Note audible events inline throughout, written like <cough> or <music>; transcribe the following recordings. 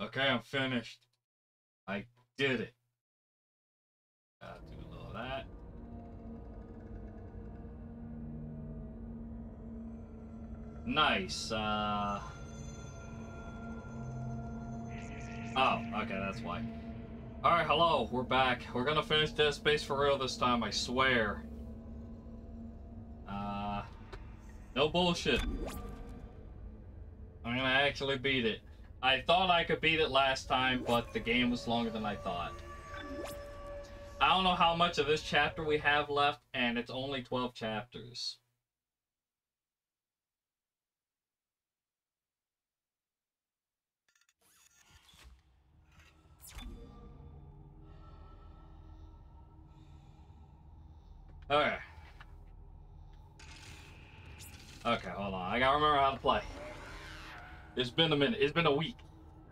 Okay, I'm finished. I did it. Do a little of that. Nice. Uh... Oh, okay, that's why. Alright, hello, we're back. We're gonna finish Dead Space for real this time, I swear. Uh... No bullshit. I'm gonna actually beat it. I thought I could beat it last time, but the game was longer than I thought. I don't know how much of this chapter we have left, and it's only 12 chapters. Okay. Okay, hold on. I gotta remember how to play. It's been a minute. It's been a week.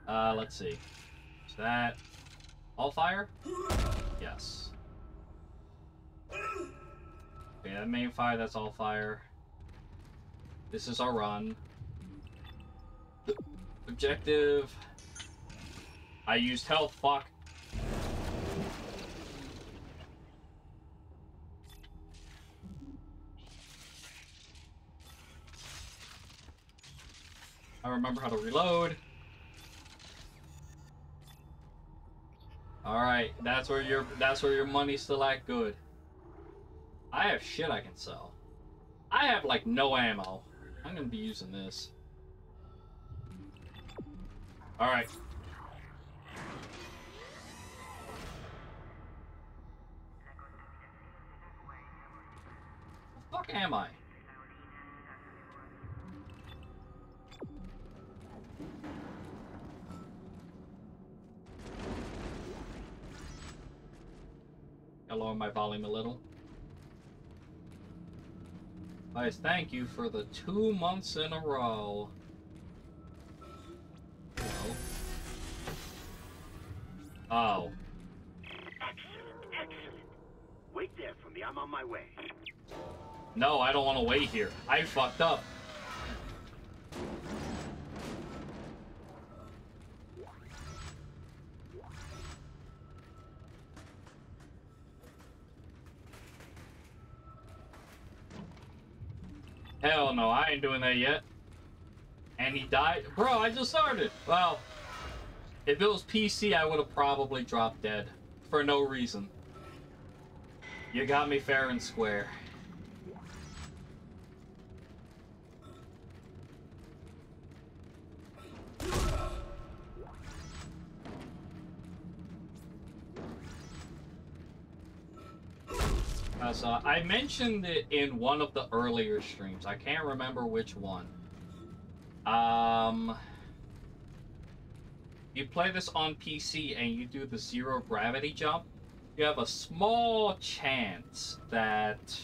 Uh, let's see. Is that all fire? Yes. Okay, that main fire, that's all fire. This is our run. Objective. I used health, fuck. Remember how to reload. Alright, that's where your that's where your money's still at good. I have shit I can sell. I have like no ammo. I'm gonna be using this. Alright. Fuck am I? Lower my volume a little. Guys, thank you for the two months in a row. Hello. Oh. Excellent, excellent. Wait there for me. I'm on my way. No, I don't want to wait here. I fucked up. No, I ain't doing that yet. And he died. Bro, I just started. Well, if it was PC, I would have probably dropped dead. For no reason. You got me fair and square. Uh, I mentioned it in one of the earlier streams. I can't remember which one. Um, you play this on PC and you do the zero gravity jump. You have a small chance that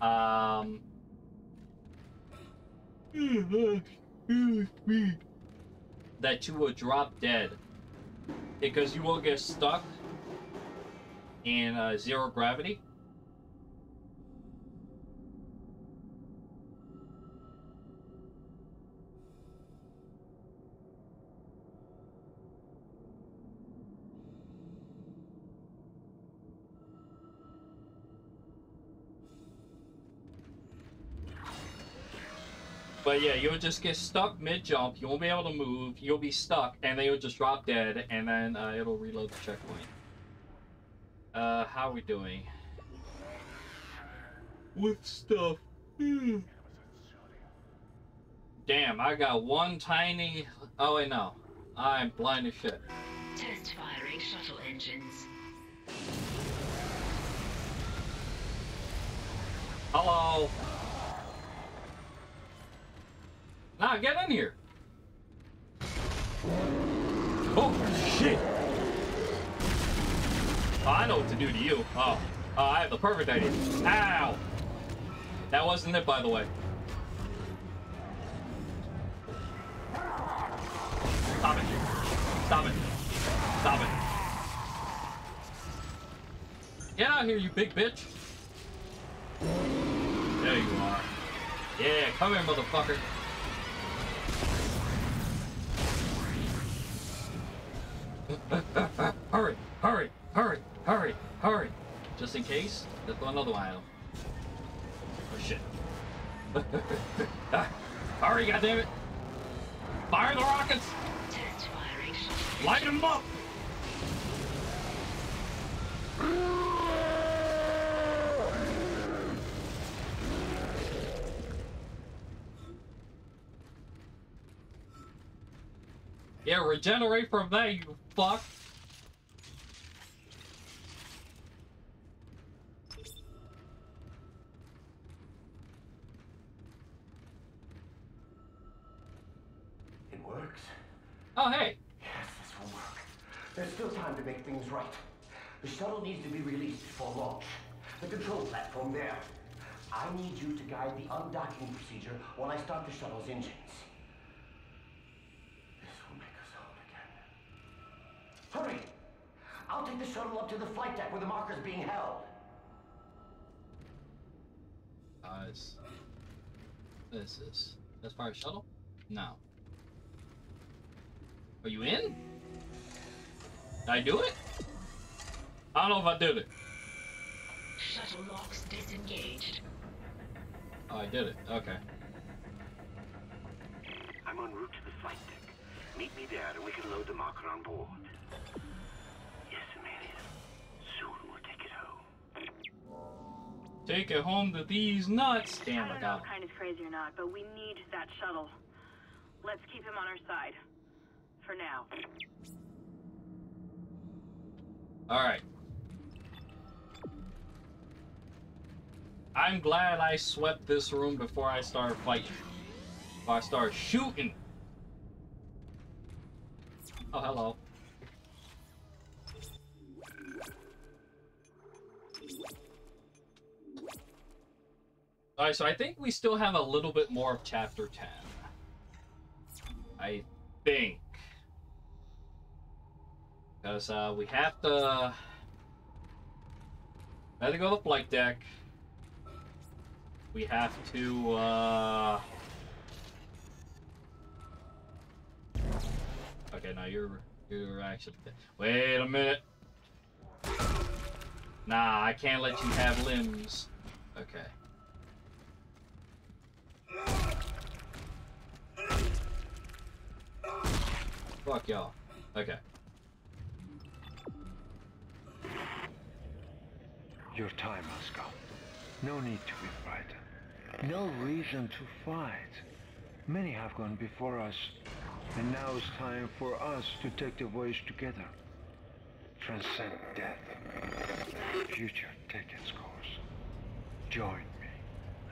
um that you will drop dead because you will get stuck in uh, zero gravity. But yeah, you'll just get stuck mid-jump, you won't be able to move, you'll be stuck, and then you'll just drop dead, and then uh, it'll reload the checkpoint. Uh, how are we doing? With stuff. Hmm. Damn, I got one tiny... Oh, wait, no. I'm blind as shit. Test firing shuttle engines. Hello? Nah, get in here. Oh, shit. Oh, I know what to do to you. Oh, oh, I have the perfect idea. Ow! That wasn't it, by the way. Stop it. Stop it. Stop it. Get out here, you big bitch. There you are. Yeah, come here, motherfucker. <clears throat> case. Let's throw another one. Oh shit. <laughs> hurry, goddammit! Fire the rockets! Light them up! Yeah, regenerate from that, you fuck. To make things right. The shuttle needs to be released for launch. The control platform there. I need you to guide the undocking procedure while I start the shuttle's engines. This will make us whole again. Hurry! I'll take the shuttle up to the flight deck where the marker's being held. Guys. What is this? That's fire shuttle? No. Are you in? Did I do it? I don't know if I did it. Shuttle locks disengaged. Oh, I did it. Okay. I'm en route to the flight deck. Meet me there and we can load the marker on board. Yes, Amelia. Soon we'll take it home. Take it home to these nuts. Damn, I I don't know got if Kyne is crazy or not, but we need that shuttle. Let's keep him on our side. For now. Alright. I'm glad I swept this room before I started fighting. Before I started shooting. Oh, hello. Alright, so I think we still have a little bit more of chapter 10. I think. Because uh, we have to. To go to the flight deck. We have to. Uh... Okay, now you're you're actually. Wait a minute. Nah, I can't let you have limbs. Okay. Fuck y'all. Okay. Your time has come. No need to be frightened. No reason to fight. Many have gone before us, and now it's time for us to take the voyage together. Transcend death. Future take its course. Join me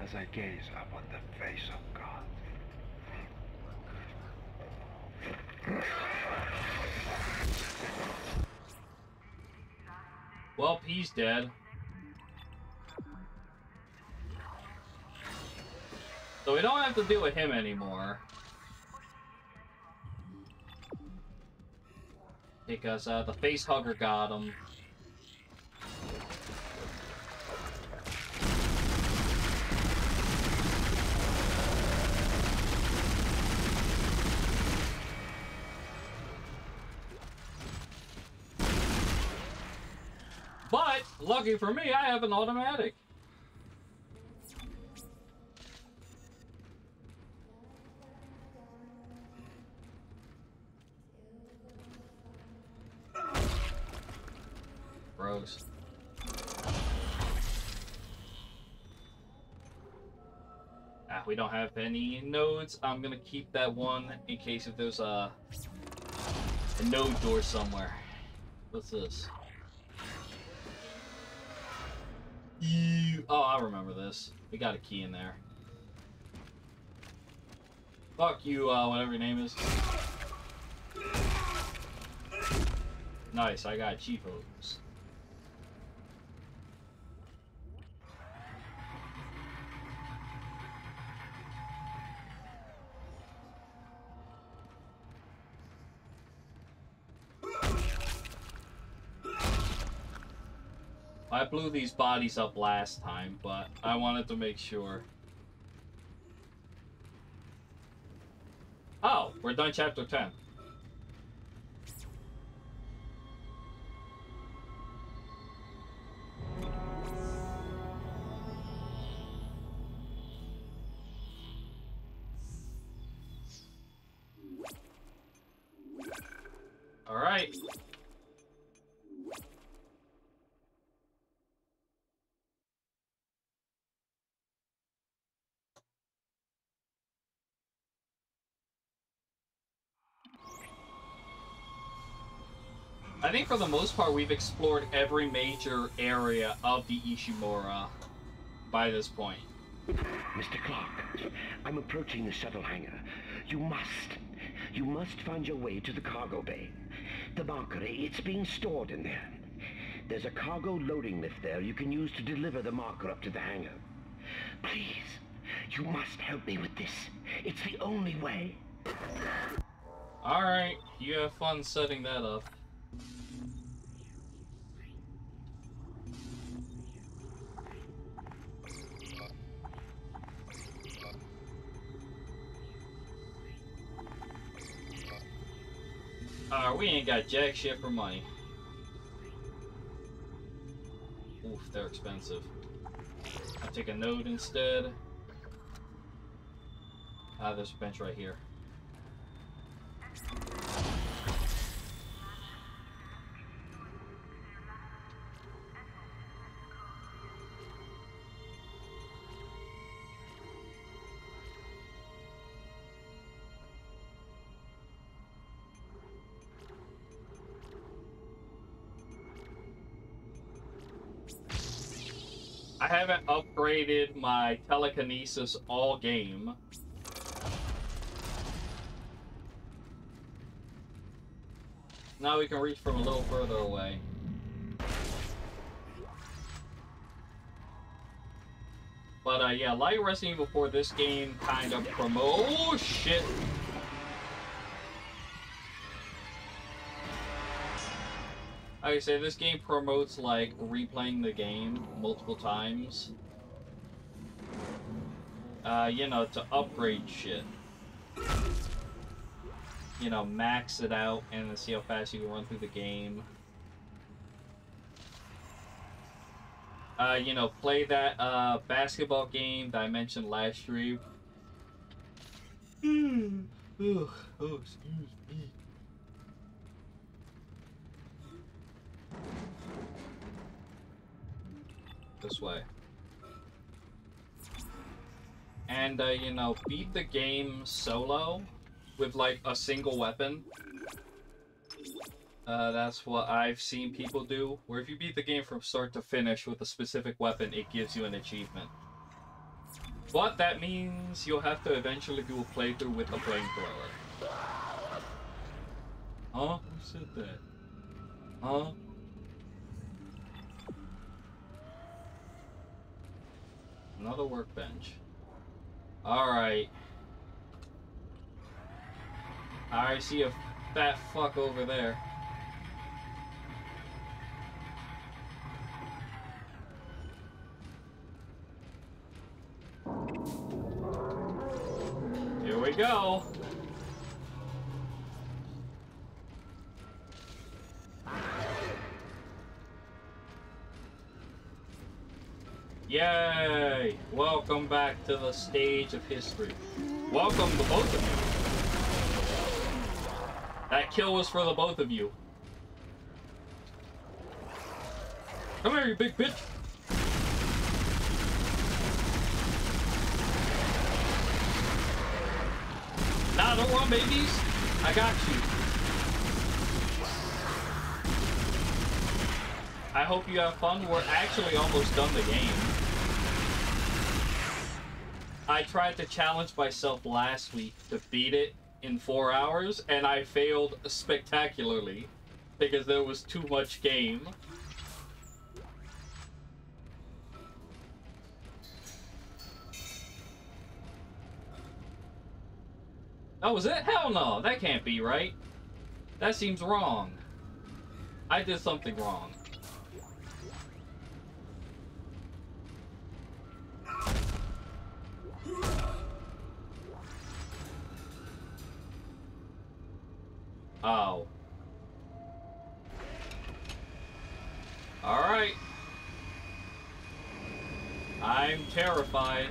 as I gaze upon the face of God. Well, he's dead. So we don't have to deal with him anymore. Because uh, the face hugger got him. But, lucky for me, I have an automatic. Don't have any nodes. I'm gonna keep that one in case if there's a, a node door somewhere. What's this? You. Oh, I remember this. We got a key in there. Fuck you, uh, whatever your name is. Nice, I got cheapos. I blew these bodies up last time, but I wanted to make sure. Oh, we're done chapter 10. For the most part we've explored every major area of the Ishimura by this point. Mr. Clarke, I'm approaching the shuttle hangar. You must, you must find your way to the cargo bay. The marker, it's being stored in there. There's a cargo loading lift there you can use to deliver the marker up to the hangar. Please, you must help me with this. It's the only way. Alright, you have fun setting that up. Uh, we ain't got jack shit for money. Oof, they're expensive. I'll take a note instead. Ah, there's a bench right here. I haven't upgraded my telekinesis all game. Now we can reach from a little further away. But uh, yeah, light Evil 4, this game kind of promote. Oh shit! I say, this game promotes like replaying the game multiple times. Uh, you know, to upgrade shit. You know, max it out and then see how fast you can run through the game. Uh, you know, play that uh, basketball game that I mentioned last stream. Ugh. oh, excuse me. This way. And, uh, you know, beat the game solo with, like, a single weapon. Uh, that's what I've seen people do, where if you beat the game from start to finish with a specific weapon, it gives you an achievement. But that means you'll have to eventually do a playthrough with a flamethrower. Huh? Who said that? Huh? Another workbench. Alright. I see a fat fuck over there. Here we go. Yay! Welcome back to the stage of history. Welcome to both of you. That kill was for the both of you. Come here, you big bitch! Nah, don't run, babies. I got you. I hope you have fun. We're actually almost done the game. I tried to challenge myself last week to beat it in four hours, and I failed spectacularly because there was too much game. That was it? Hell no, that can't be right. That seems wrong. I did something wrong. Oh. Alright. I'm terrified.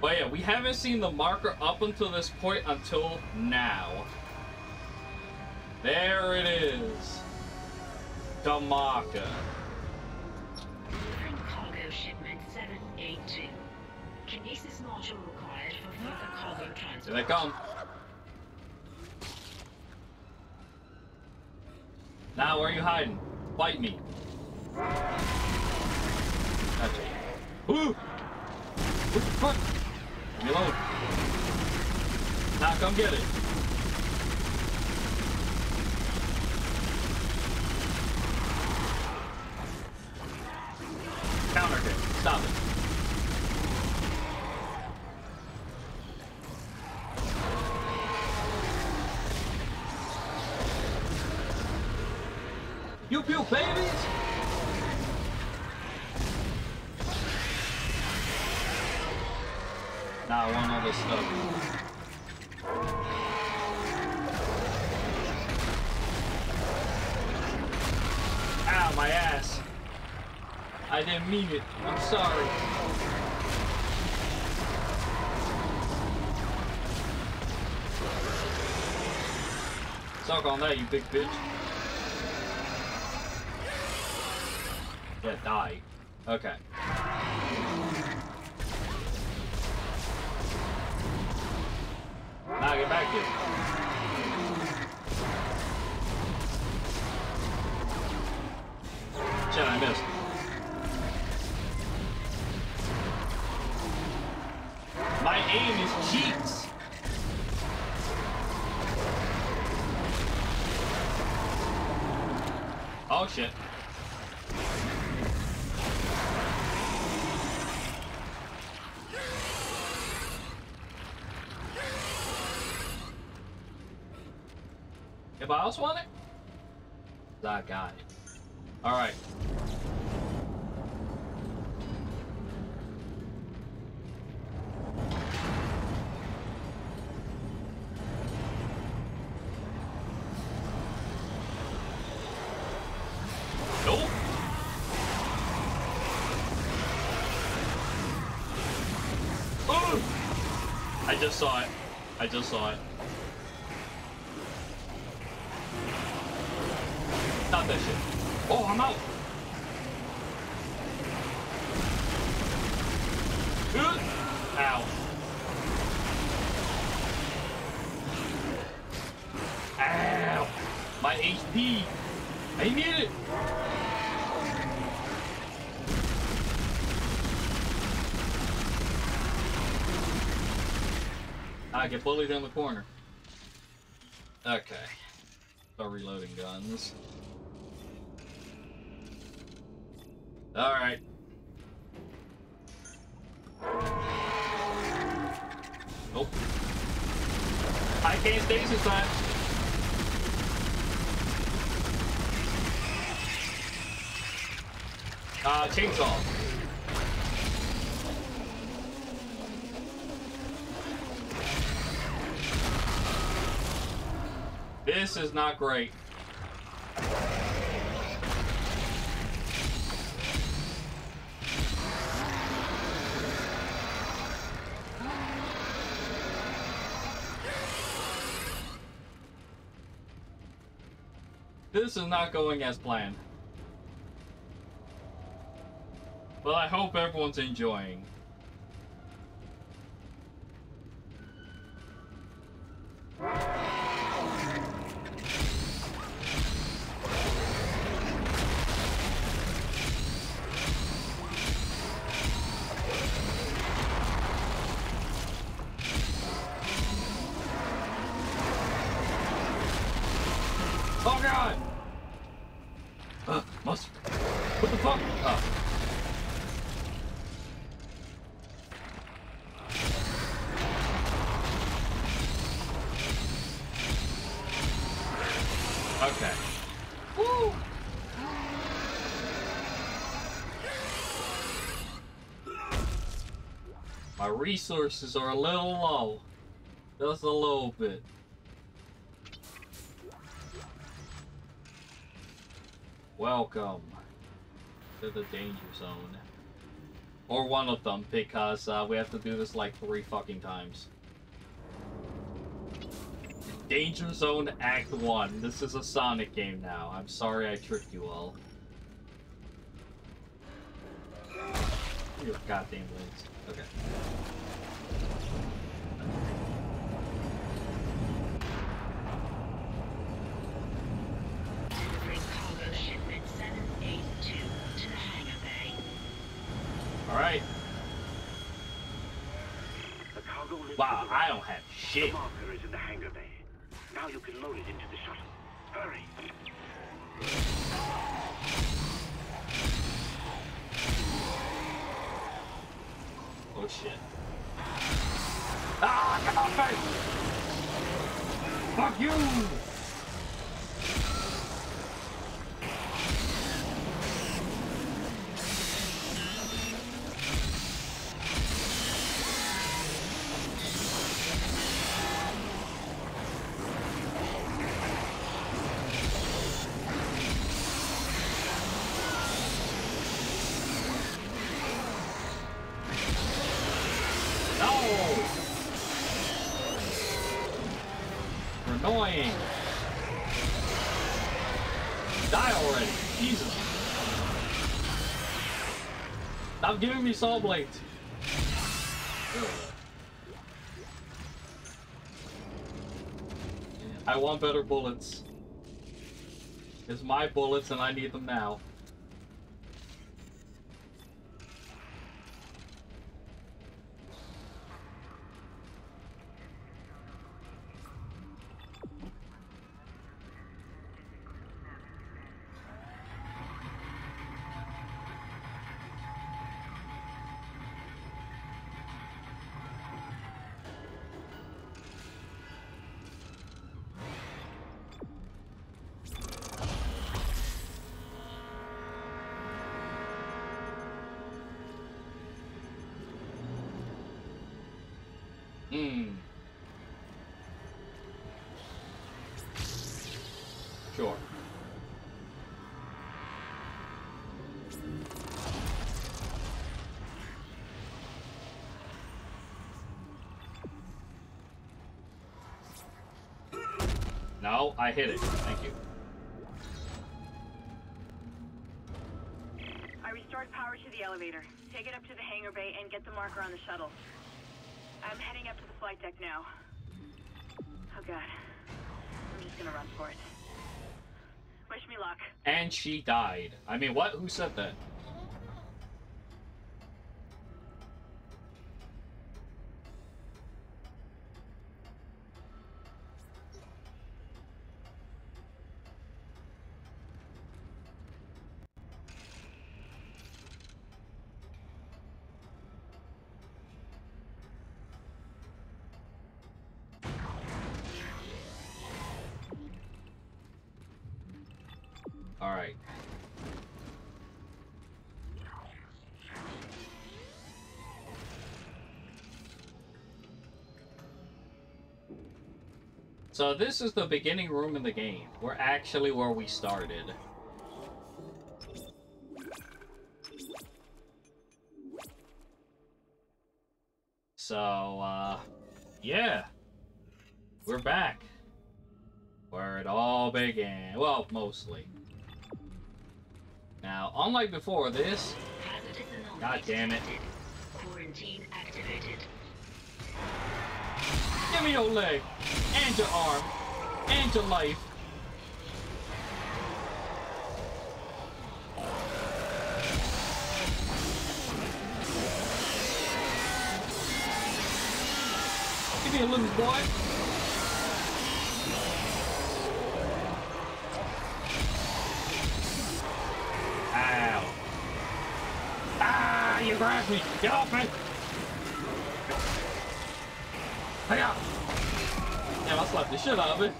But yeah, we haven't seen the marker up until this point until now. There it is. Damaka. Delivering cargo shipment 782. Kinesis module required for further cargo Here they come. Now, where are you hiding? Bite me. Gotcha. Ooh! What the fuck? Leave me alone. Now, come get it. Counter hit. Stop it. Ow, my ass. I didn't mean it. I'm sorry. Suck on that, you big bitch. Yeah, die. Okay. I just saw it. I just saw it. Stop that shit. Oh, I'm out. Ugh. Ow. Ow. My HP. I need it. I get bullied in the corner. Okay. Start reloading guns. Alright. Nope. I can't stasis that. Uh, chainsaw. This is not great. This is not going as planned. But I hope everyone's enjoying. Resources are a little low. Just a little bit. Welcome to the danger zone. Or one of them, because uh, we have to do this like three fucking times. Danger Zone Act 1. This is a Sonic game now. I'm sorry I tricked you all. You goddamn links. Okay. Saw. Ugh. I want better bullets. It's my bullets and I need them now. Hmm. Sure. No, I hit it. Thank you. I restored power to the elevator. Take it up to the hangar bay and get the marker on the shuttle. I'm heading up to the flight deck now. Oh god. I'm just gonna run for it. Wish me luck. And she died. I mean, what? Who said that? So this is the beginning room in the game. We're actually where we started. So, uh, yeah. We're back. Where it all began. Well, mostly. Now, unlike before, this... God damn it. Quarantine activated. Give me your leg, your arm, and your life. Give me a little boy. Ow. Ah, you grabbed me. Get off me. Hey up! Damn, I slapped the shit out of it.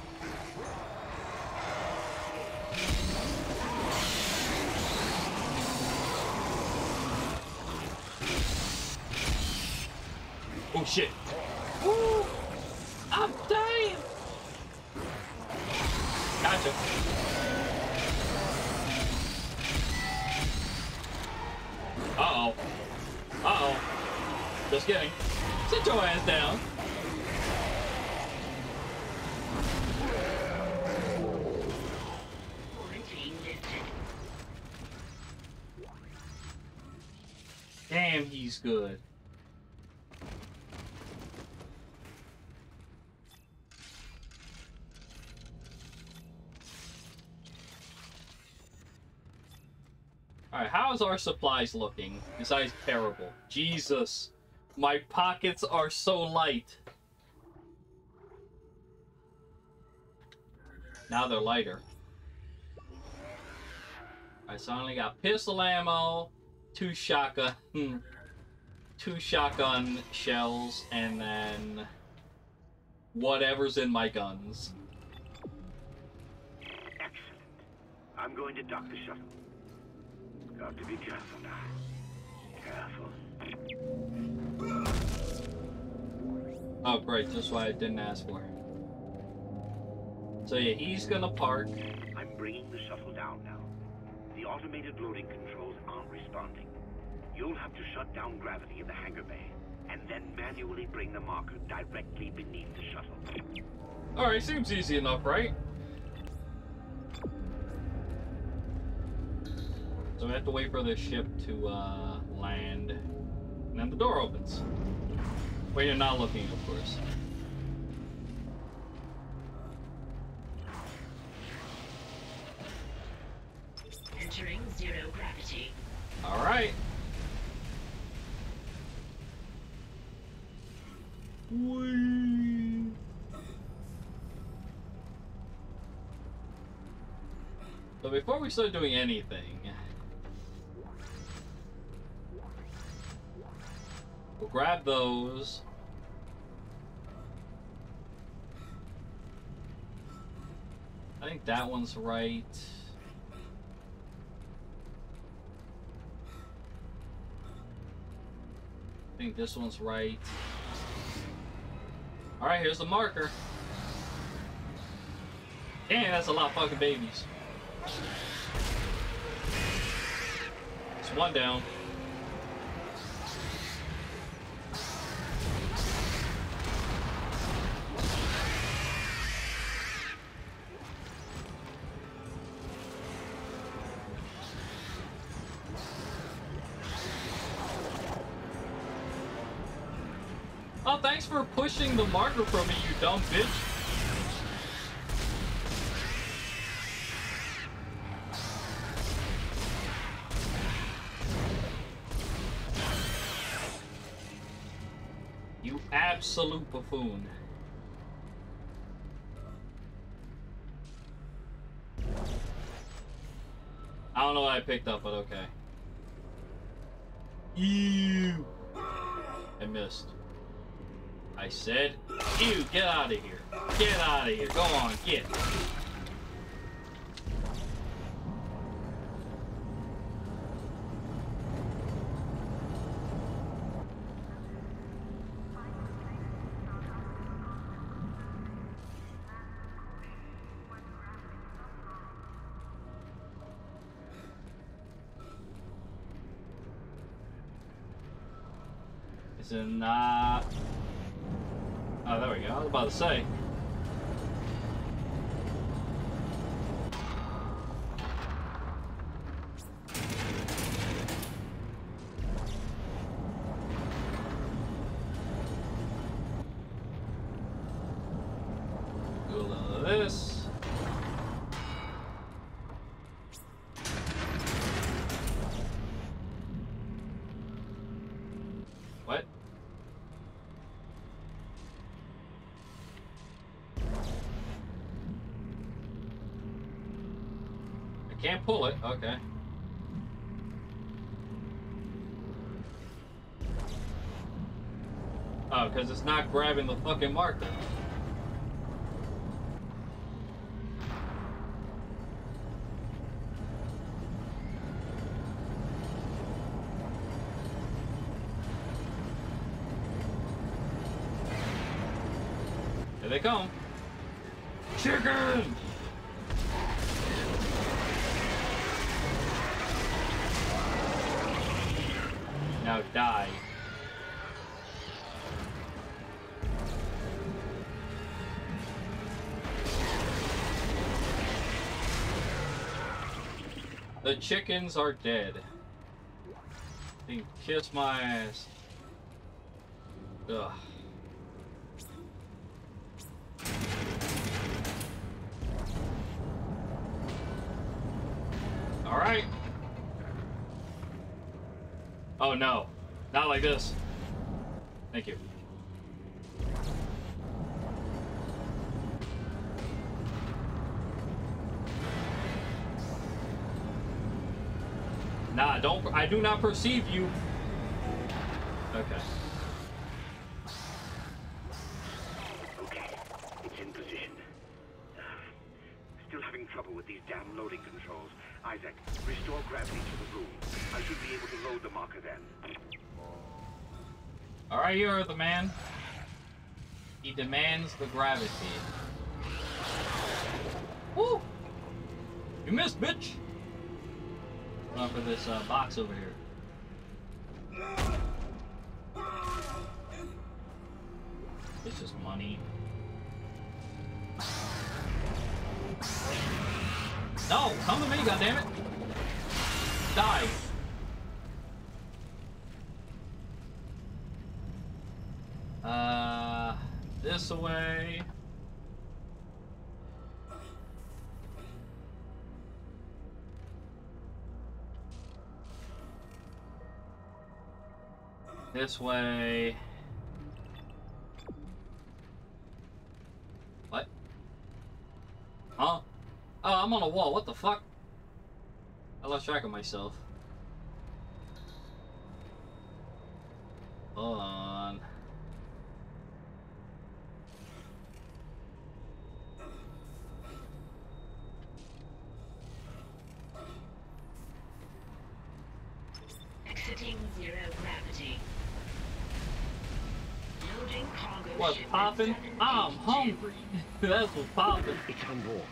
Oh shit. I'm dying! Gotcha. Uh-oh. Uh-oh. Just kidding. Sit your ass down. he's good. Alright, how's our supplies looking? Besides terrible. Jesus. My pockets are so light. Now they're lighter. I only got pistol ammo, two shotgun, hmm, two shotgun shells, and then whatever's in my guns. Excellent. I'm going to dock the shuttle. Got to be careful now. Careful. Oh, great, just what I didn't ask for. So yeah, he's gonna park. I'm bringing the shuttle down now. The automated loading controls aren't responding. You'll have to shut down gravity in the hangar bay, and then manually bring the marker directly beneath the shuttle. Alright, seems easy enough, right? So we have to wait for the ship to uh, land. And then the door opens. When you're not looking, of course. Entering zero gravity. Alright. Whee! So before we start doing anything, we'll grab those. I think that one's right. I think this one's right. Alright, here's the marker. Damn, that's a lot of fucking babies. It's one down. You bitch. You absolute buffoon. I don't know what I picked up, but okay. Ew. I missed. I said, you get out of here. Get out of here. Go on, get. Is it not? Oh, there we go. I was about to say. Pull it. Okay. Oh, because it's not grabbing the fucking marker. Chickens are dead. Then kiss my ass. Ugh. All right. Oh no, not like this. I do not perceive you. Okay. Okay, it's in position. Uh, still having trouble with these damn loading controls. Isaac, restore gravity to the room. I should be able to load the marker then. All right, you are the man. He demands the gravity. Uh, box over here. This way. What? Huh? Oh, I'm on a wall. What the fuck? I lost track of myself. Hold on. Exiting zero gravity. Loading cargo What's shipment poppin'? I'm 782. hungry. <laughs> That's what's poppin'. It's on board.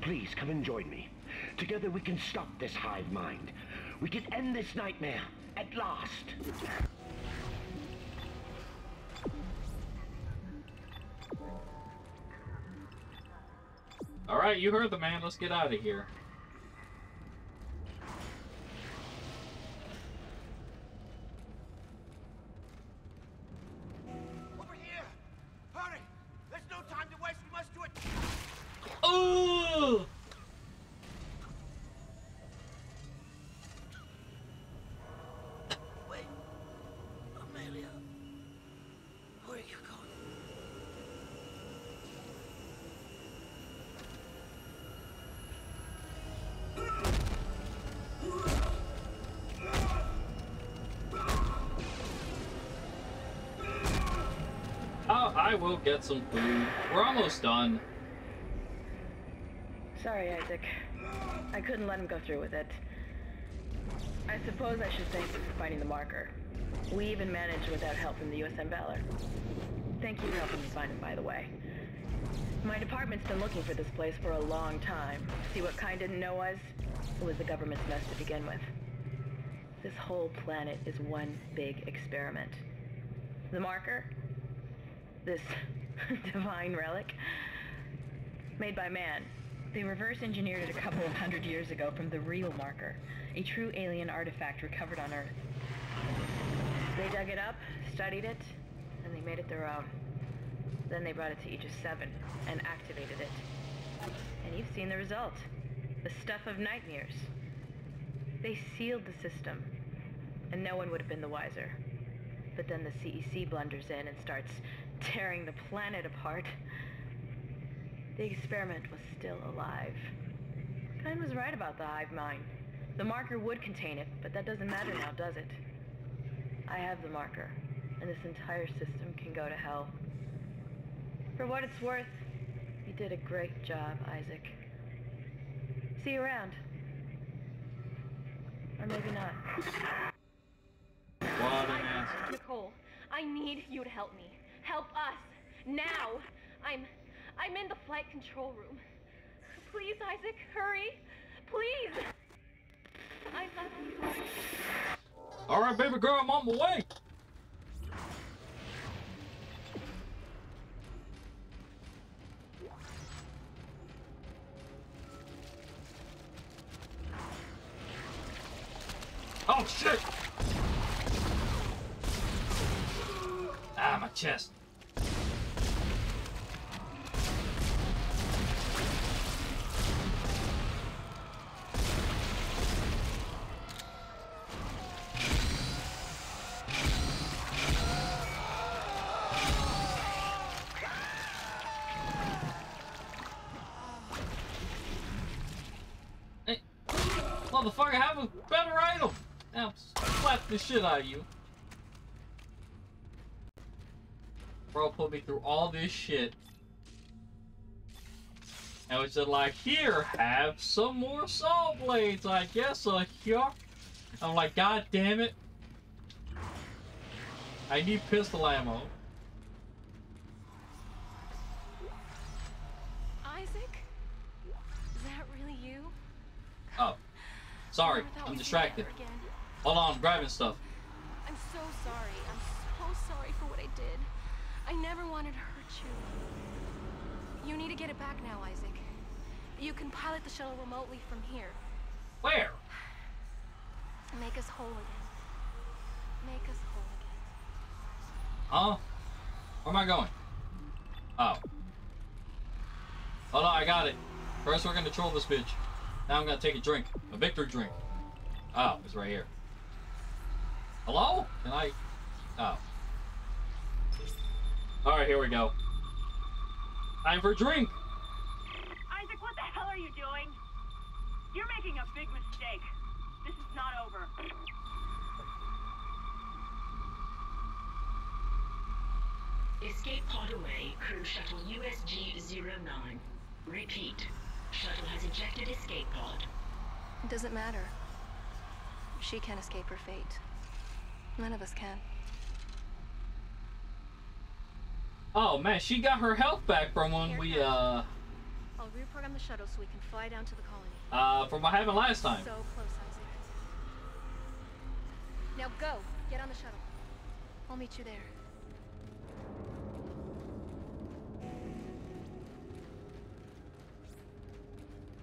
Please come and join me. Together we can stop this hive mind. We can end this nightmare at last. Alright, you heard the man. Let's get out of here. Get some food. We're almost done. Sorry, Isaac. I couldn't let him go through with it. I suppose I should thank you for finding the marker. We even managed without help from the USM Valor. Thank you for helping me find him, by the way. My department's been looking for this place for a long time. See what Kyne didn't know us? It was the government's mess to begin with. This whole planet is one big experiment. The marker? This <laughs> divine relic? Made by man. They reverse engineered it a couple of hundred years ago from the real marker, a true alien artifact recovered on Earth. They dug it up, studied it, and they made it their own. Then they brought it to Aegis 7 and activated it. And you've seen the result. The stuff of nightmares. They sealed the system, and no one would have been the wiser. But then the CEC blunders in and starts tearing the planet apart. The experiment was still alive. Kyne was right about the hive mind. The marker would contain it, but that doesn't matter now, does it? I have the marker, and this entire system can go to hell. For what it's worth, you did a great job, Isaac. See you around. Or maybe not. What an ass. Nicole, I need you to help me. Help us. Now. I'm I'm in the flight control room. Please, Isaac, hurry. Please. I love you. Alright, baby girl, I'm on my way. Oh shit! Ah, chest. Hey, motherfucker, have a better item. Now, slap the shit out of you. Bro put me through all this shit. And was just like, here, have some more saw blades, I guess, uh, here. I'm like, god damn it. I need pistol ammo. Isaac? Is that really you? Oh. Sorry, I'm distracted. Hold on, I'm grabbing stuff. I'm so sorry. I never wanted to hurt you. You need to get it back now, Isaac. You can pilot the shuttle remotely from here. Where? Make us whole again. Make us whole again. Huh? Where am I going? Oh. Hold on, I got it. First we're gonna troll this bitch. Now I'm gonna take a drink. A victory drink. Oh, it's right here. Hello? Can I? Oh. Alright, here we go. Time for a drink! Isaac, what the hell are you doing? You're making a big mistake. This is not over. Escape pod away, crew shuttle USG-09. Repeat. Shuttle has ejected escape pod. It doesn't matter. She can't escape her fate. None of us can. Oh man, she got her health back from when we, uh, I'll reprogram the shuttle so we can fly down to the colony. uh, from what happened last time. So close, Isaac. Now go. Get on the shuttle. I'll meet you there.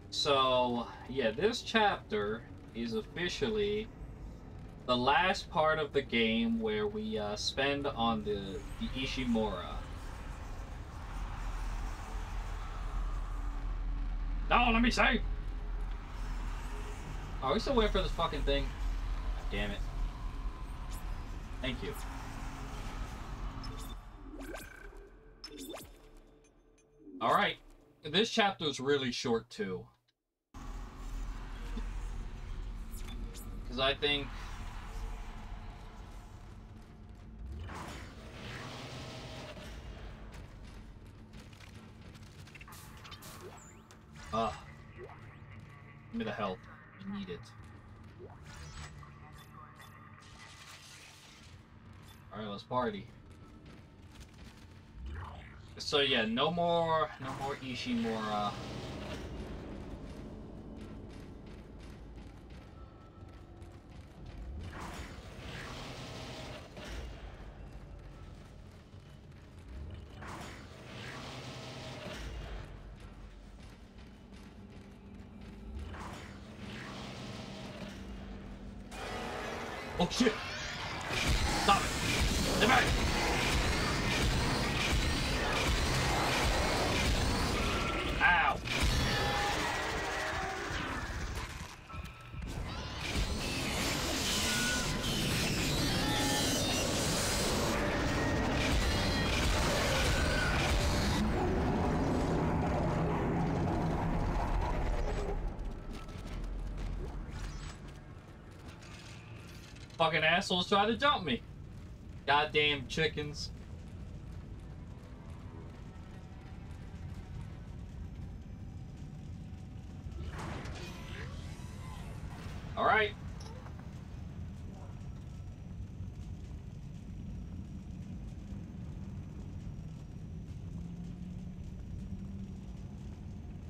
So, yeah, this chapter is officially the last part of the game where we uh, spend on the, the Ishimura. No, let me say! Are oh, we still waiting for this fucking thing? Damn it. Thank you. Alright. This chapter is really short too. Because I think. Ah. Give me the help. I need it. Alright, let's party. So yeah, no more, no more Ishimura. Fucking assholes try to jump me. Goddamn chickens. Alright.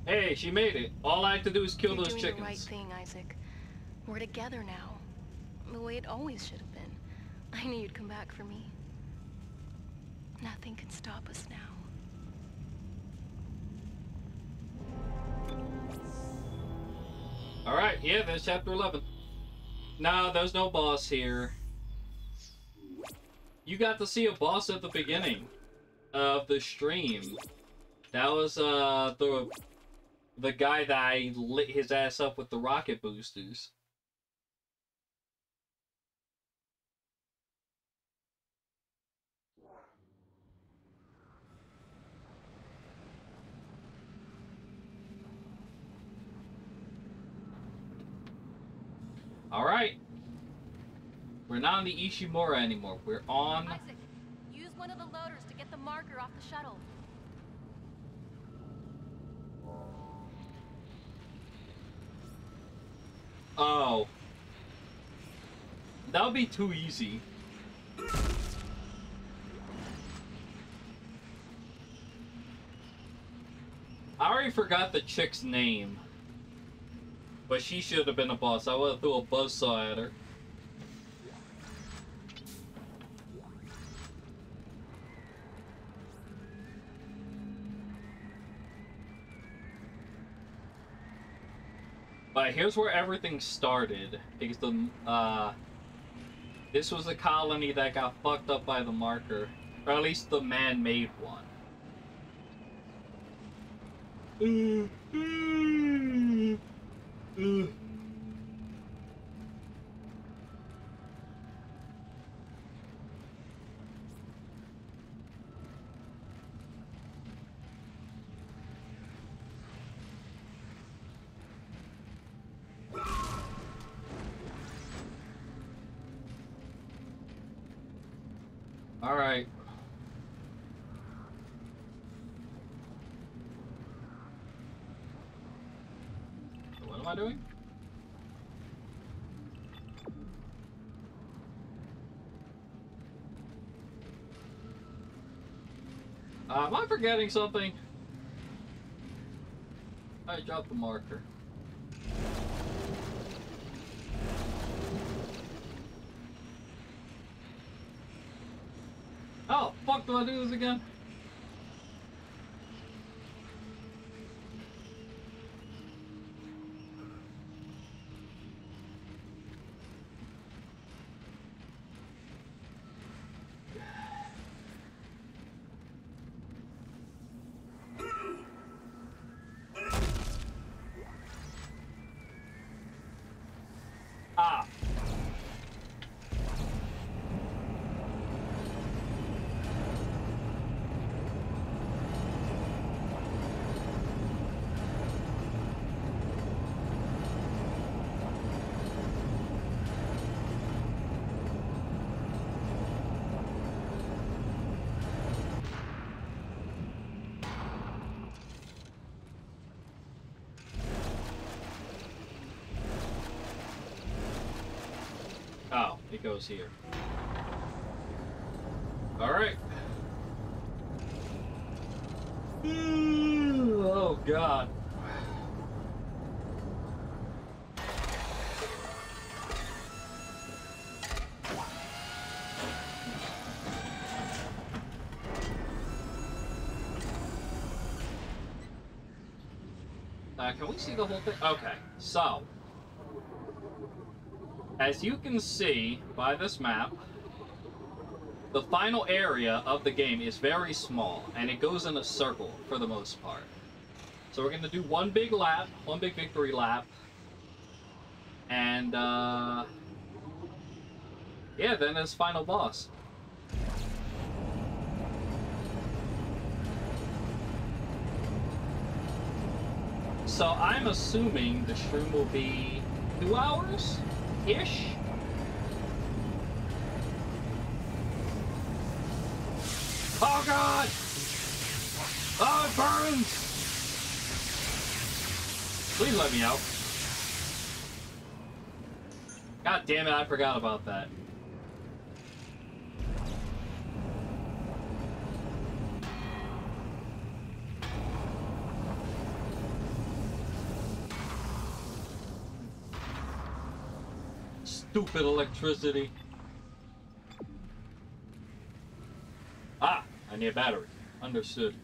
Hey, she made it. All I have to do is kill You're those doing chickens. the right thing, Isaac. We're together now. The way it always should have been. I knew you'd come back for me. Nothing can stop us now. Alright, yeah, that's chapter 11. No, there's no boss here. you got to see a boss at the beginning of the stream. That was uh the the guy that I lit his ass up with the rocket boosters. All right. We're not on the Ishimura anymore. We're on. Isaac, use one of the loaders to get the marker off the shuttle. Oh. That would be too easy. I already forgot the chick's name. But she should have been a boss. I would have threw a buzzsaw at her. But here's where everything started. Because the, uh... This was a colony that got fucked up by the marker. Or at least the man-made one. Mm, mm, mm. Forgetting something? I dropped the marker. Oh, fuck, do I do this again? Ah. Oh, it here. Alright. Oh, God. Uh, can we see the whole thing? Okay, so. As you can see by this map, the final area of the game is very small, and it goes in a circle for the most part. So we're gonna do one big lap, one big victory lap, and uh, yeah, then it's final boss. So I'm assuming the stream will be two hours ish. Oh god! Oh, it burns! Please let me out. God damn it, I forgot about that. Stupid electricity. Ah, I need a battery. Understood.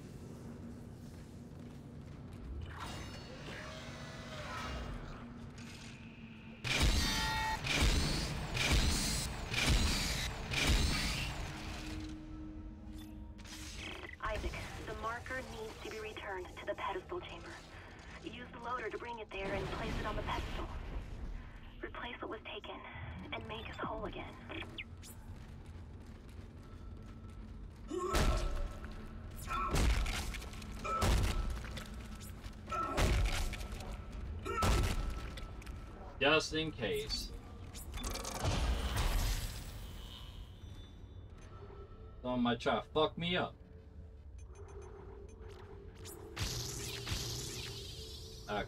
Try to fuck me up. Okay.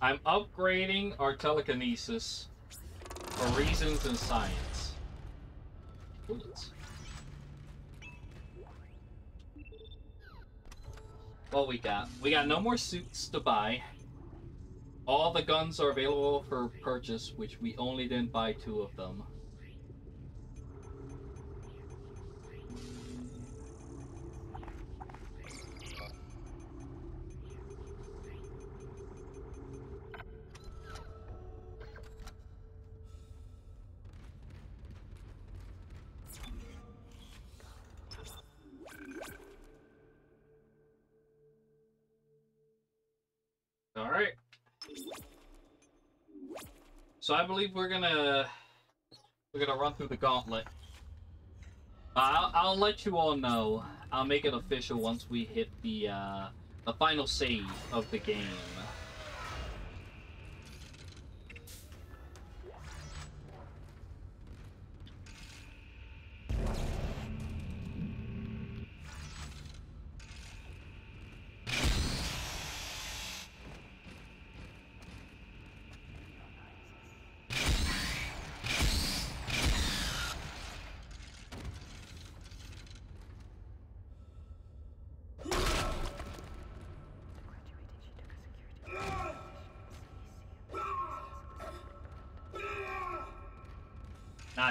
I'm upgrading our telekinesis for reasons in science. Bullets. What we got? We got no more suits to buy. All the guns are available for purchase, which we only didn't buy two of them. I believe we're gonna we're gonna run through the gauntlet. I'll, I'll let you all know. I'll make it official once we hit the uh, the final save of the game.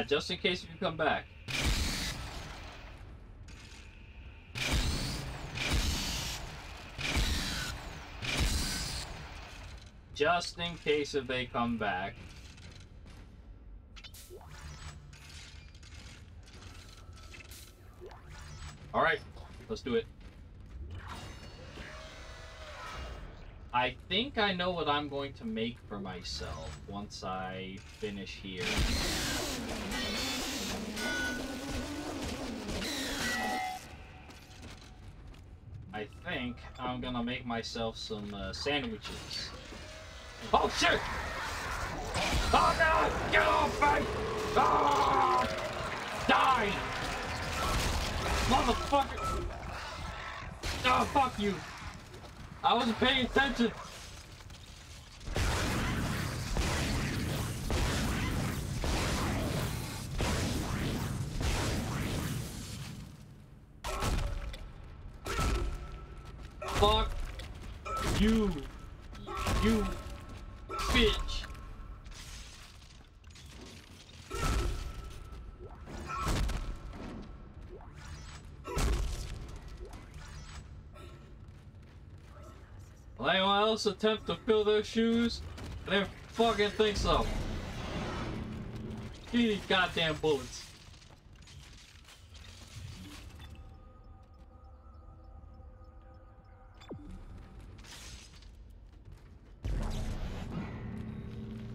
Just in case you come back. Just in case if they come back. Alright, let's do it. I think I know what I'm going to make for myself once I finish here. I'm gonna make myself some uh, sandwiches. Oh shit! Oh no! Get off me! Ah! Die! Motherfucker! Oh, fuck you! I wasn't paying attention! Attempt to fill their shoes? I didn't fucking think so. These goddamn bullets.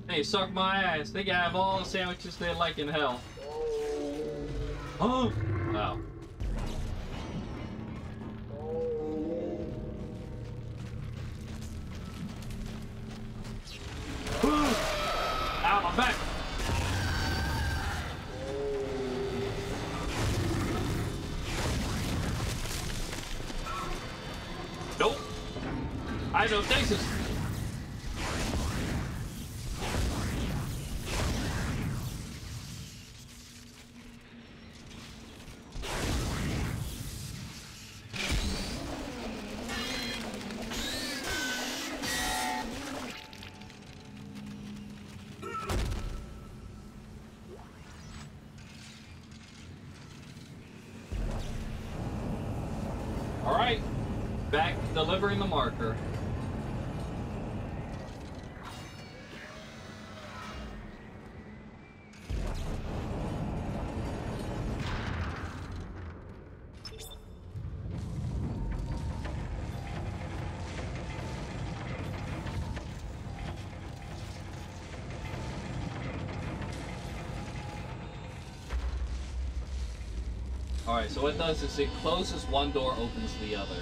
Hey, suck my ass. They can have all the sandwiches they like in hell. Oh! Wow. I know Texas. So what it does is it closes one door, opens the other.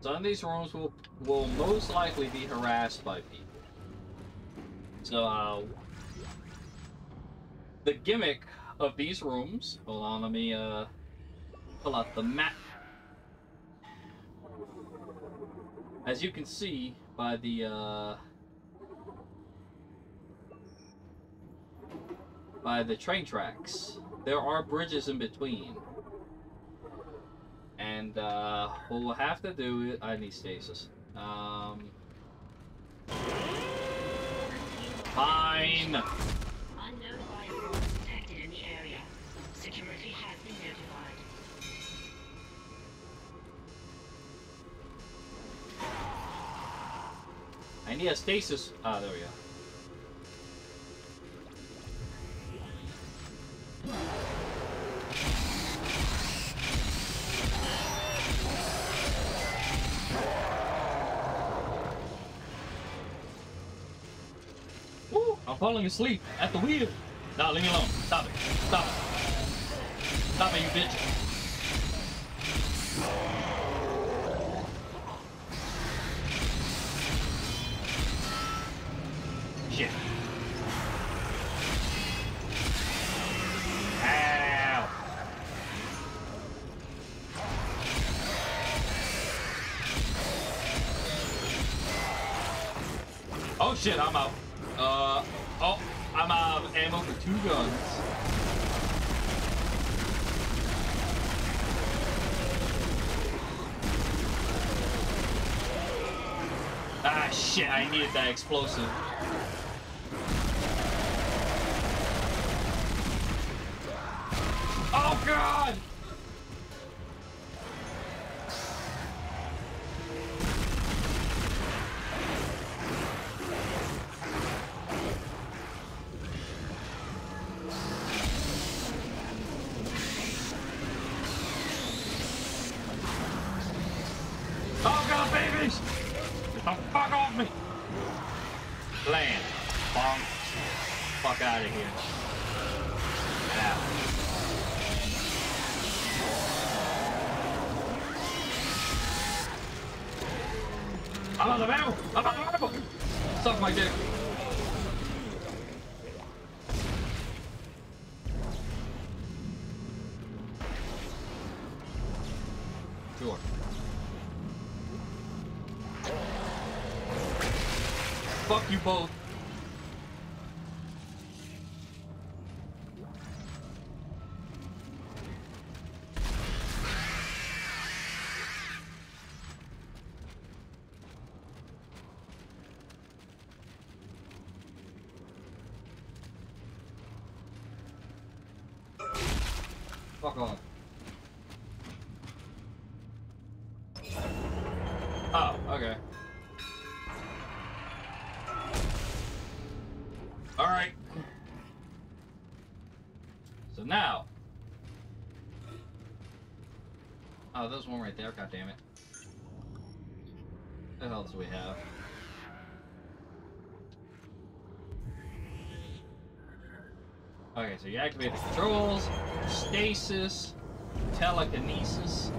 Some of these rooms will will most likely be harassed by people. So, uh, the gimmick of these rooms. Hold on, let me uh pull out the map. As you can see by the uh by the train tracks, there are bridges in between. And uh we'll have to do I need stasis. Um Fine. A stasis. Ah, there we go. Woo! I'm falling asleep at the wheel. Nah, leave me alone. Stop it. Stop it. Stop it, you bitch. Explosive. Oh god! Oh god, babies! Get the fuck off me! Land. Bonk. Fuck out of here. I'm out of ammo! I'm out of ammo! Suck my dick. Sure. Fuck you both. One right there, god damn it. What hell do we have? Okay, so you activate the controls, stasis, telekinesis.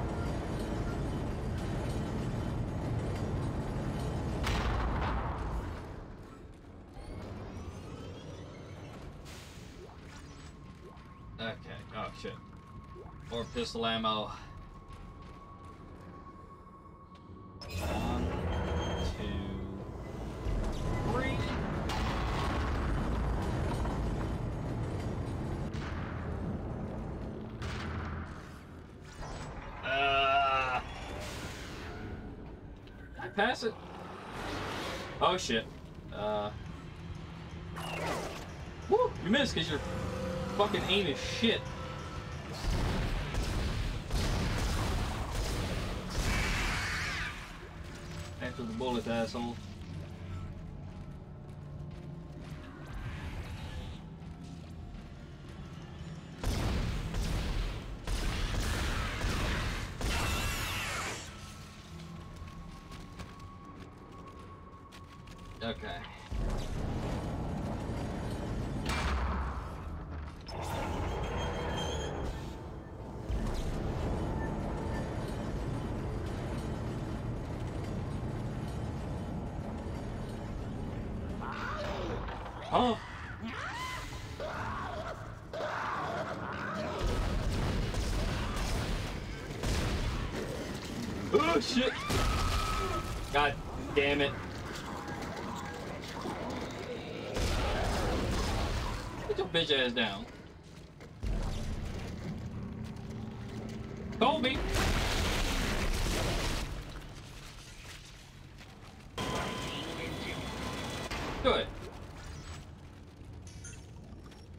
Okay, oh shit. More pistol ammo. Oh shit. Uh. Woo! You missed because your fucking aim is shit. After the bullet, asshole.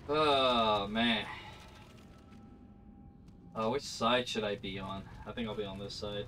Oh man. Uh, which side should I be on? I think I'll be on this side.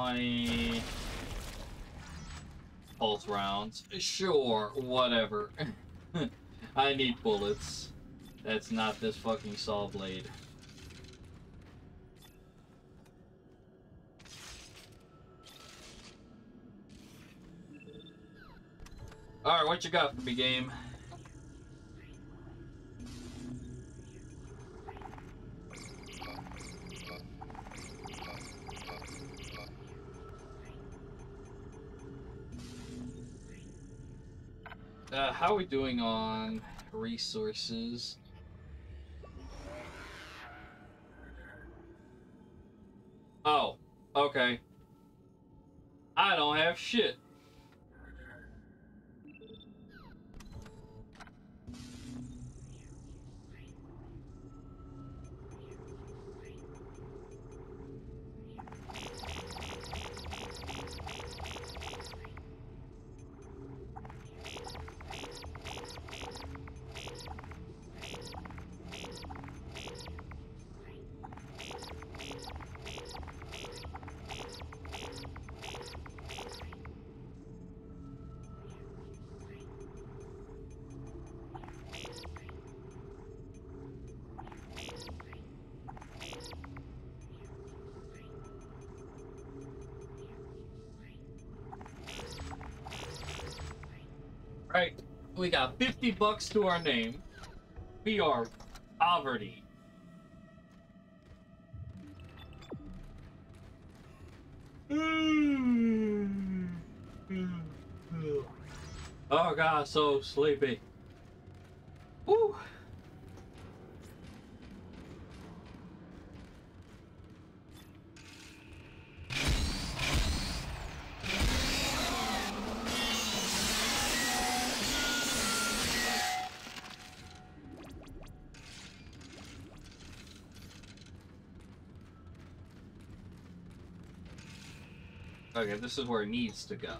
Money. Pulse rounds. Sure, whatever. <laughs> I need bullets. That's not this fucking saw blade. Alright, what you got for me, game? We doing on resources? Oh, okay. We got 50 bucks to our name. We are poverty. Hmm. Oh god, so sleepy. This is where it needs to go.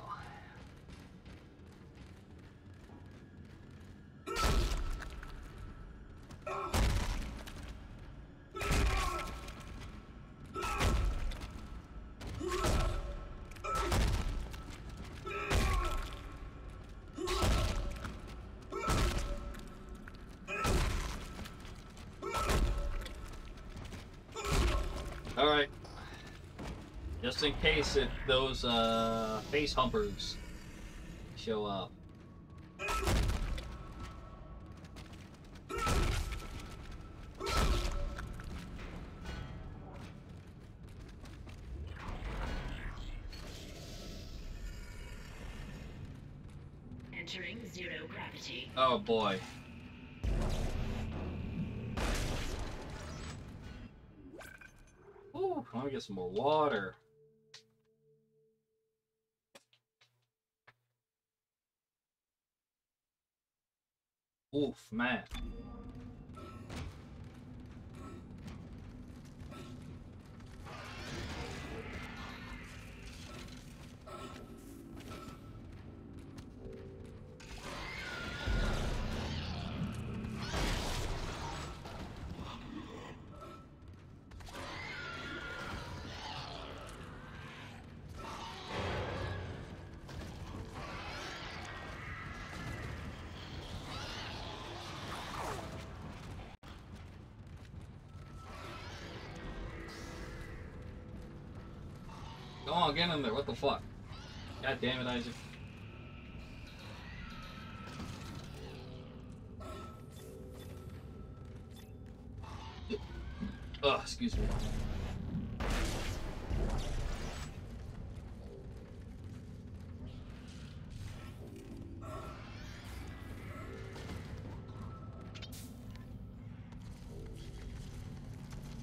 Those uh, face humpers show up. Entering zero gravity. Oh boy. Ooh, I want to get some more water. Oof, man. Come on, get in there. What the fuck? God damn it, Isaac. Ugh, excuse me.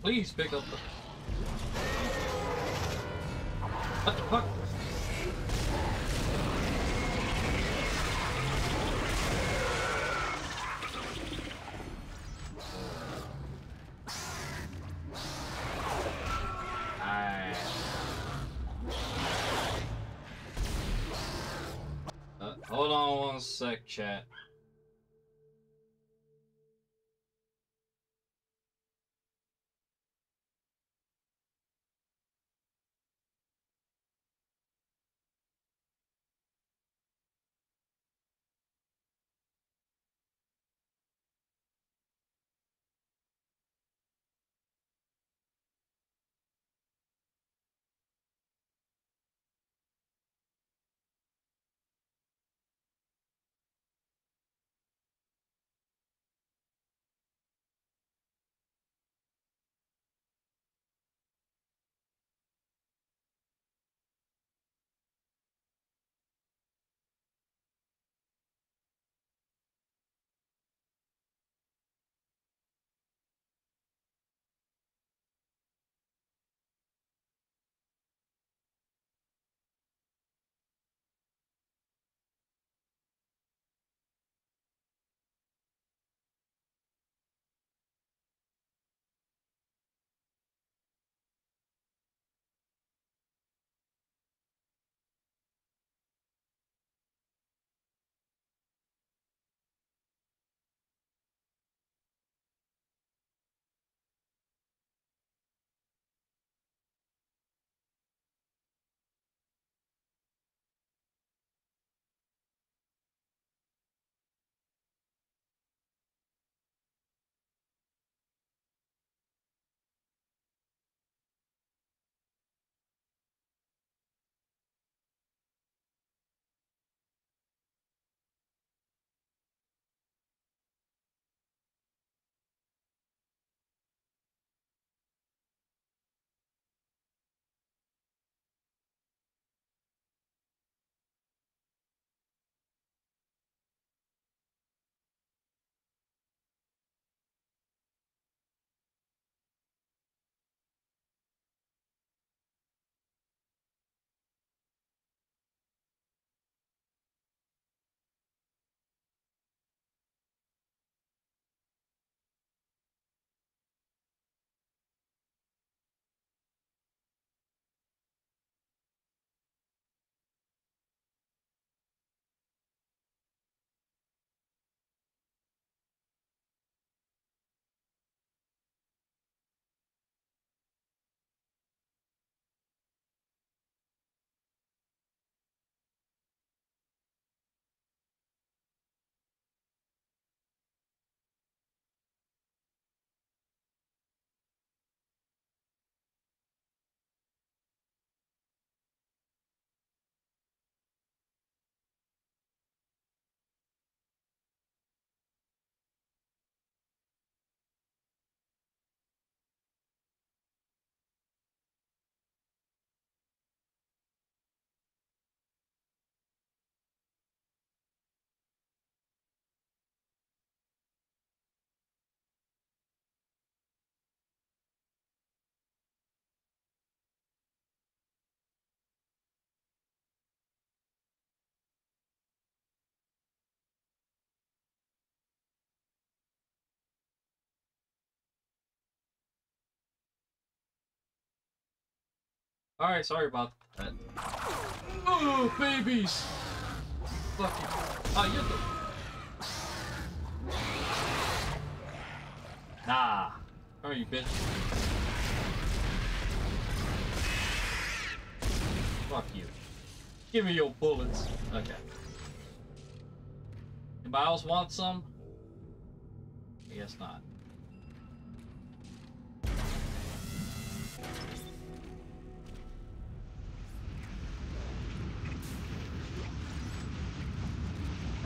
Please pick up the. Chat. Alright, sorry about that. Oh, babies! Fuck you. Oh, you're the... Nah. You bitch? Fuck you. Give me your bullets. Okay. Anybody else want some? I guess not.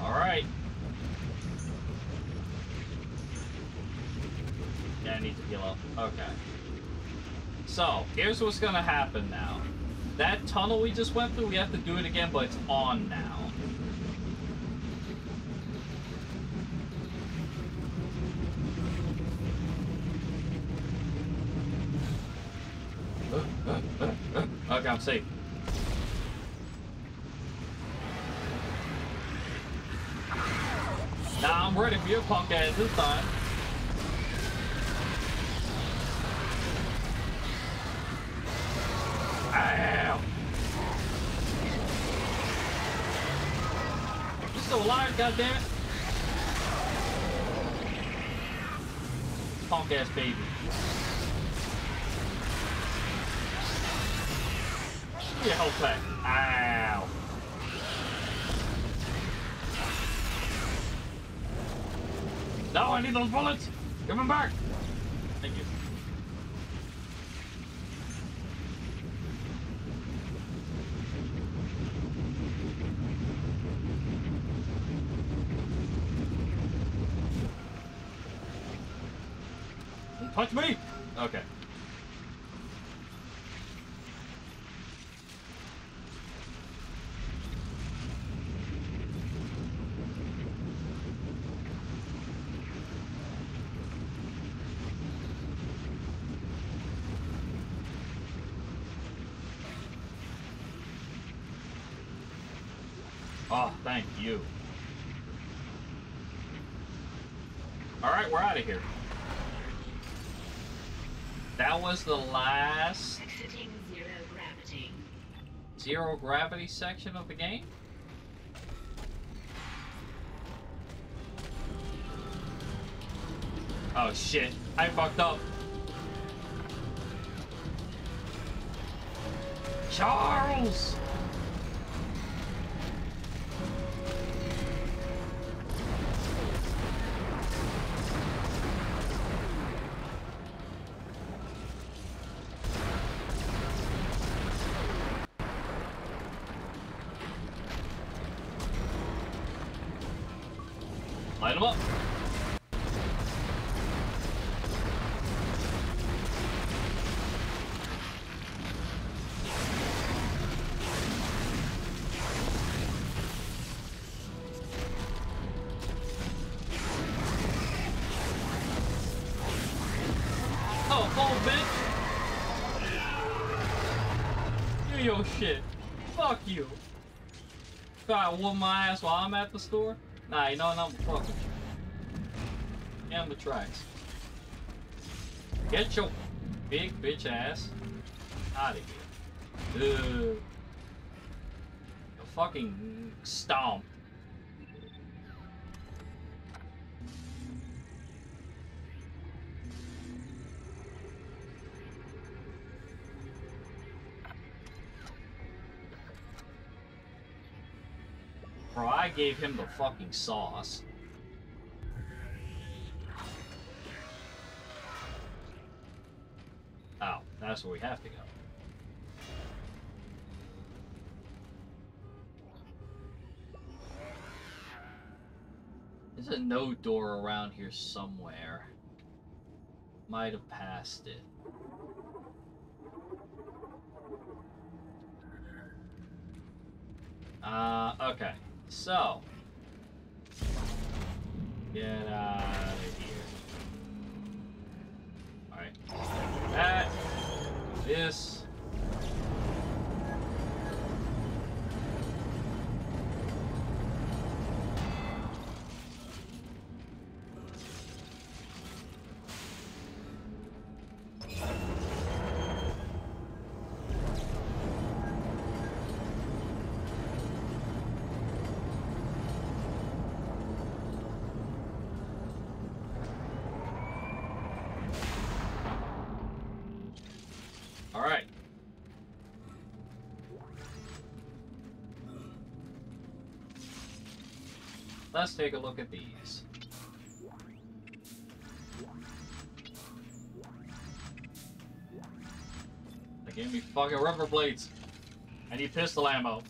Alright. Yeah, I need to heal up. Okay. So, here's what's gonna happen now. That tunnel we just went through, we have to do it again, but it's on now. <laughs> Okay, I'm safe. Your punk ass this time. Ow! You still alive, goddammit? Punk ass baby. Give me a health pack. Ow. No, I need those bullets. Give them back. Thank you. Don't Touch me. Okay. Oh, thank you. Alright, we're out of here. That was the last Exiting zero gravity. Zero gravity section of the game? Oh shit, I fucked up. Charles! Whoop my ass while I'm at the store? Nah, you know what? I'm fucking you. And the tracks. Get your big bitch ass out of here. Ugh. You fucking stomp. Bro, I gave him the fucking sauce. Oh, that's where we have to go. There's a node door around here somewhere. Might have passed it. Uh, okay. So. Get out of here. Alright. That. This. Let's take a look at these. They gave me fucking ripper blades. I need pistol ammo.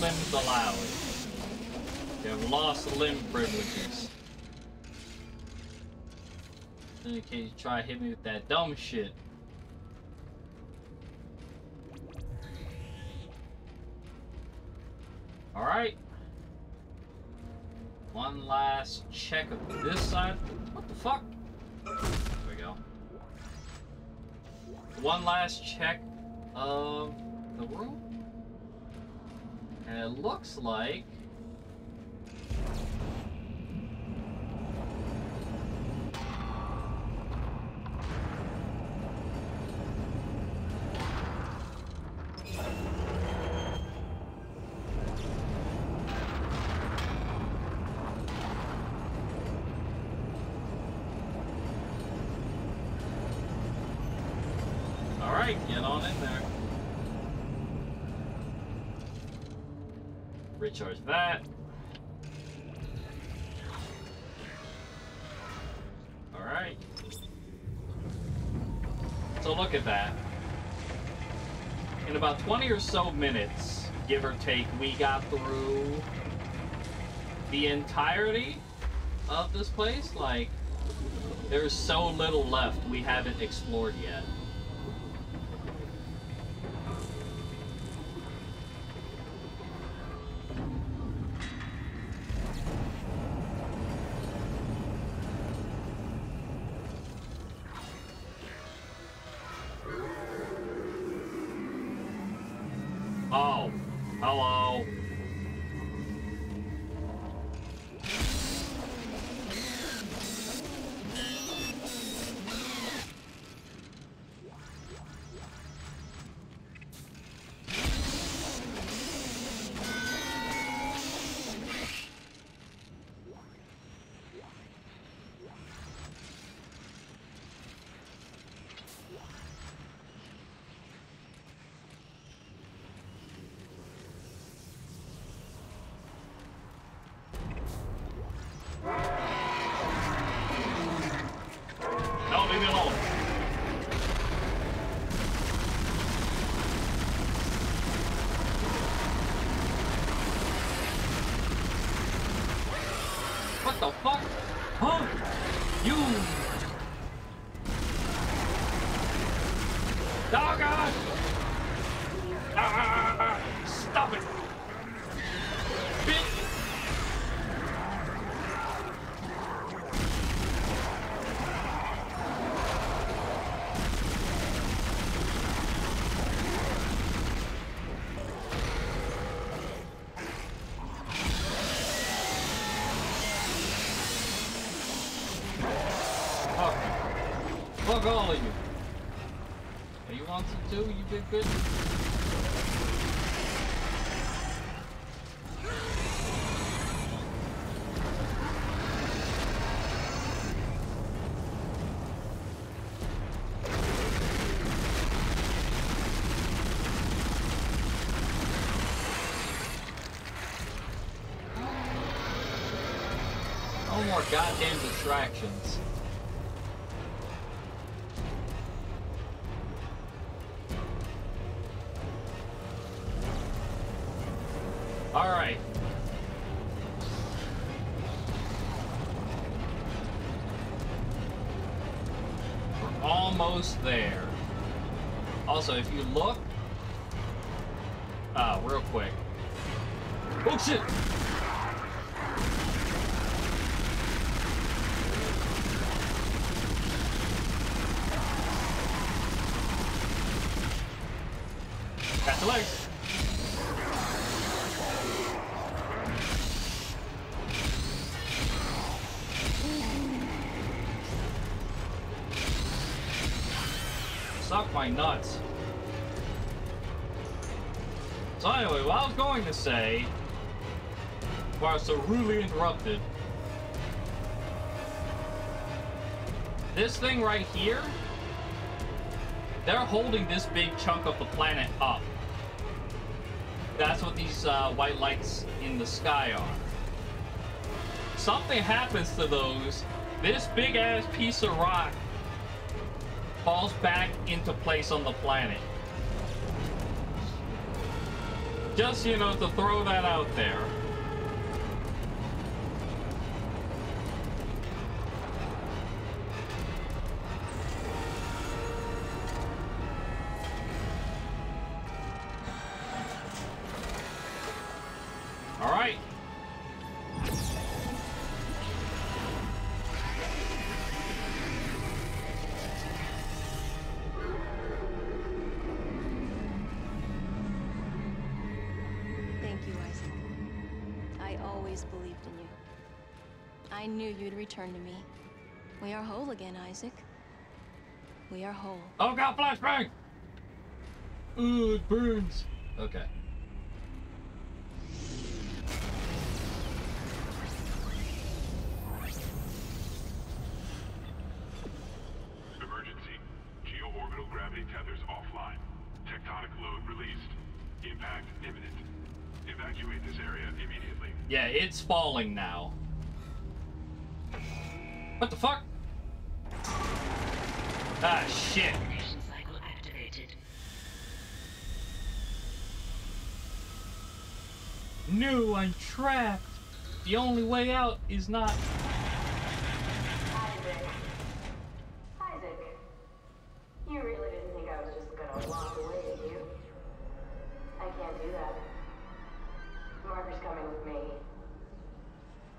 Limbs allowed. You have lost limb privileges. In case you try to hit me with that dumb shit. Alright. One last check of this side. What the fuck? There we go. One last check of the room. And it looks like Alright, get on in there. Recharge that. Alright. So look at that. In about 20 or so minutes, give or take, we got through the entirety of this place. Like, there's so little left we haven't explored yet. fuck all of you. Hey, you want some too, you big bitch? Oh, goddamn distractions. My nuts. So anyway, what I was going to say, before I was so rudely interrupted, this thing right here, they're holding this big chunk of the planet up. That's what these uh, white lights in the sky are. Something happens to those, this big ass piece of rock falls back into place on the planet. Just, you know, to throw that out there. Isaac. We are whole. Oh god, flashbang! Ooh, it burns. Okay. Trapped. The only way out is not. Isaac. Isaac. You really didn't think I was just gonna walk away, did you? I can't do that. Marker's coming with me.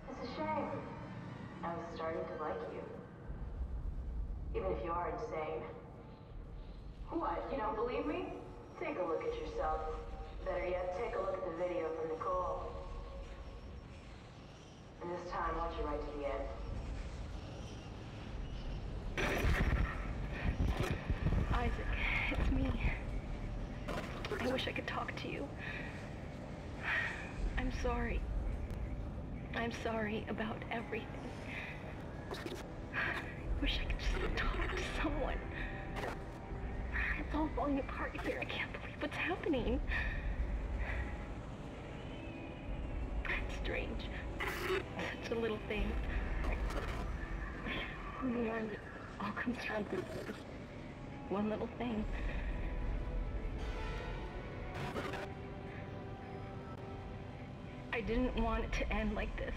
It's a shame. I was starting to like you. Even if you are insane. What, you don't believe me? Take a look at yourself. Better yet, take a look at the video from Nicole. And this time, watch it right to the end. Isaac, it's me. I wish I could talk to you. I'm sorry. I'm sorry about everything. I wish I could just talk to someone. It's all falling apart here. I can't believe what's happening. Strange. Such a little thing. In the end, it all comes down to one little thing. Didn't want it to end like this.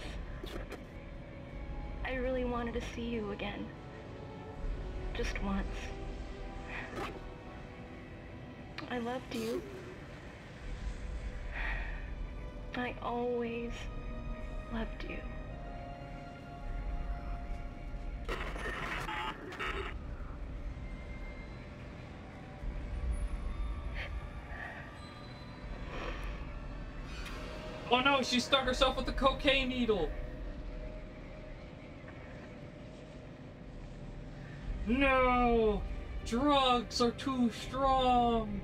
I really wanted to see you again. Just once. I loved you. I always loved you. No, she stuck herself with the cocaine needle. No! Drugs are too strong.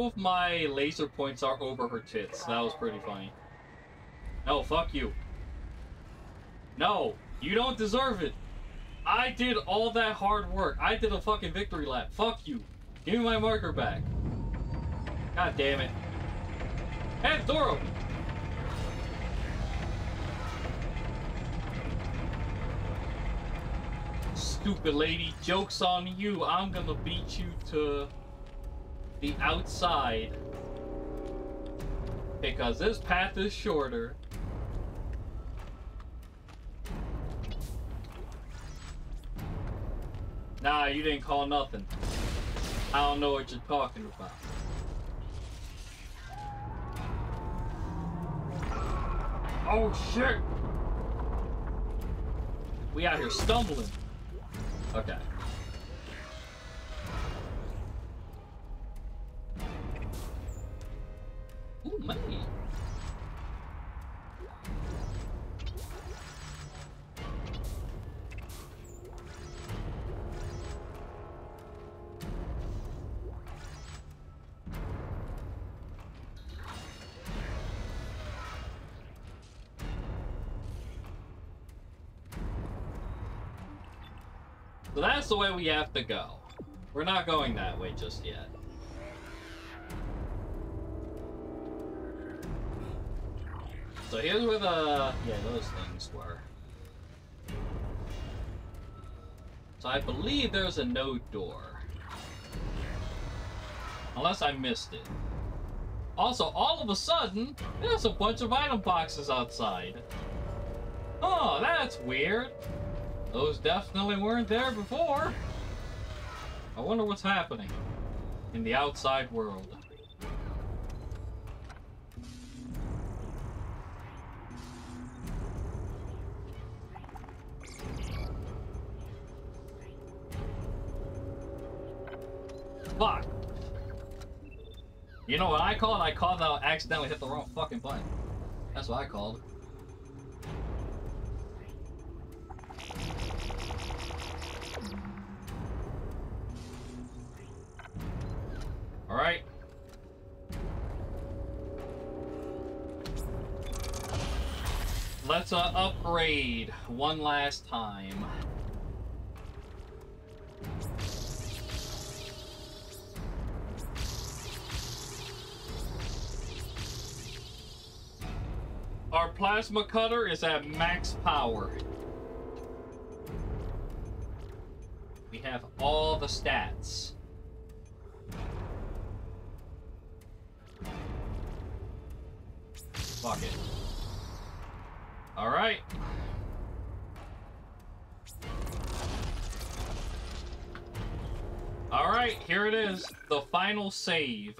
Of my laser points are over her tits. That was pretty funny. No, fuck you. No, you don't deserve it. I did all that hard work. I did a fucking victory lap. Fuck you. Give me my marker back. God damn it. Hey, door open. Stupid lady, joke's on you. I'm gonna beat you to the outside. Because this path is shorter. Nah, you didn't call nothing. I don't know what you're talking about. Oh shit! We out here stumbling. Okay. Way we have to go. We're not going that way just yet. So here's where the... yeah, those things were. So I believe there's a node door. Unless I missed it. Also, all of a sudden, there's a bunch of item boxes outside. Oh, that's weird. Those definitely weren't there before. I wonder what's happening in the outside world. Fuck. You know what I called? I called that I accidentally hit the wrong fucking button. That's what I called. Upgrade one last time. Our plasma cutter is at max power. We have all the stats. Fuck it. Final save.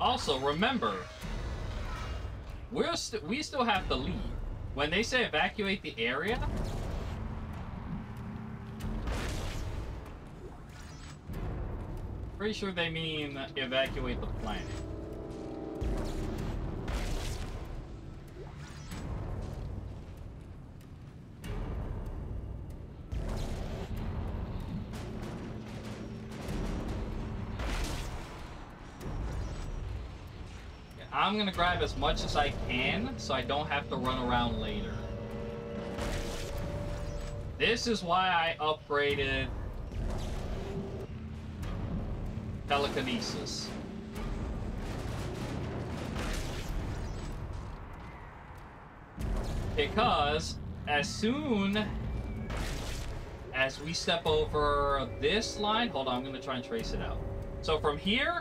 Also, remember, we're st we still have to leave. When they say evacuate the area, pretty sure they mean evacuate the planet. I'm gonna grab as much as I can so I don't have to run around later. This is why I upgraded telekinesis. Because as soon as we step over this line, hold on, I'm gonna try and trace it out. So from here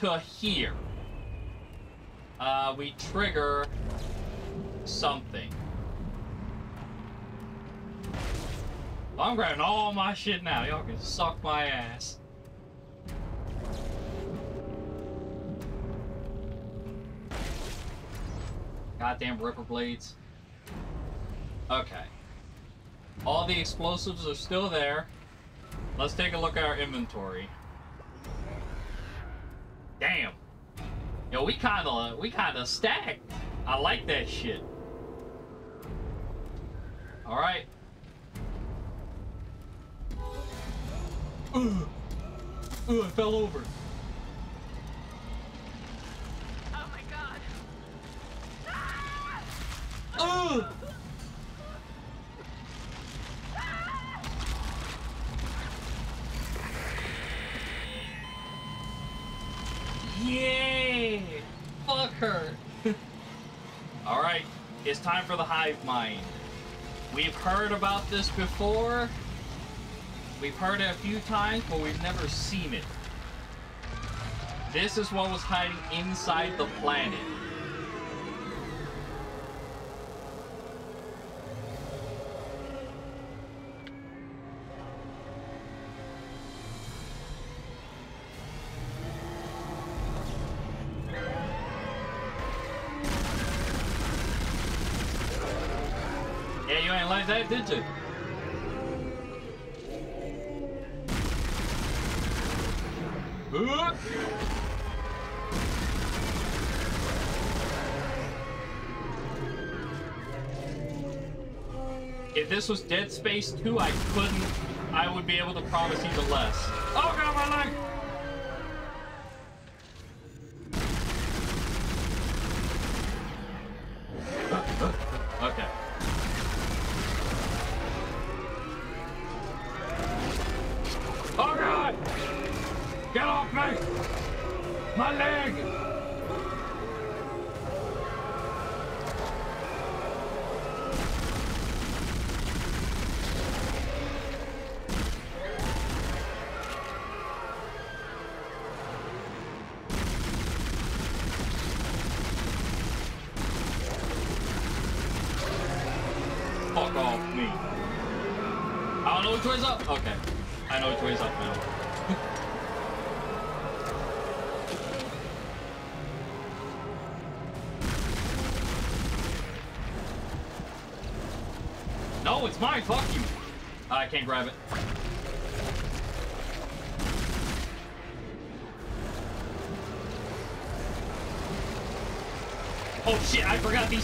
to here, uh, we trigger something. I'm grabbing all my shit now. Y'all can suck my ass. Goddamn ripper blades. Okay. All the explosives are still there. Let's take a look at our inventory. Damn. Yo, we kinda, we kinda stacked. I like that shit. Alright. Ugh. Ugh, I fell over. Time for the hive mind. We've heard about this before. We've heard it a few times, but we've never seen it. This is what was hiding inside the planet. Was Dead Space 2, I couldn't, I would be able to promise even less. Oh god, my leg!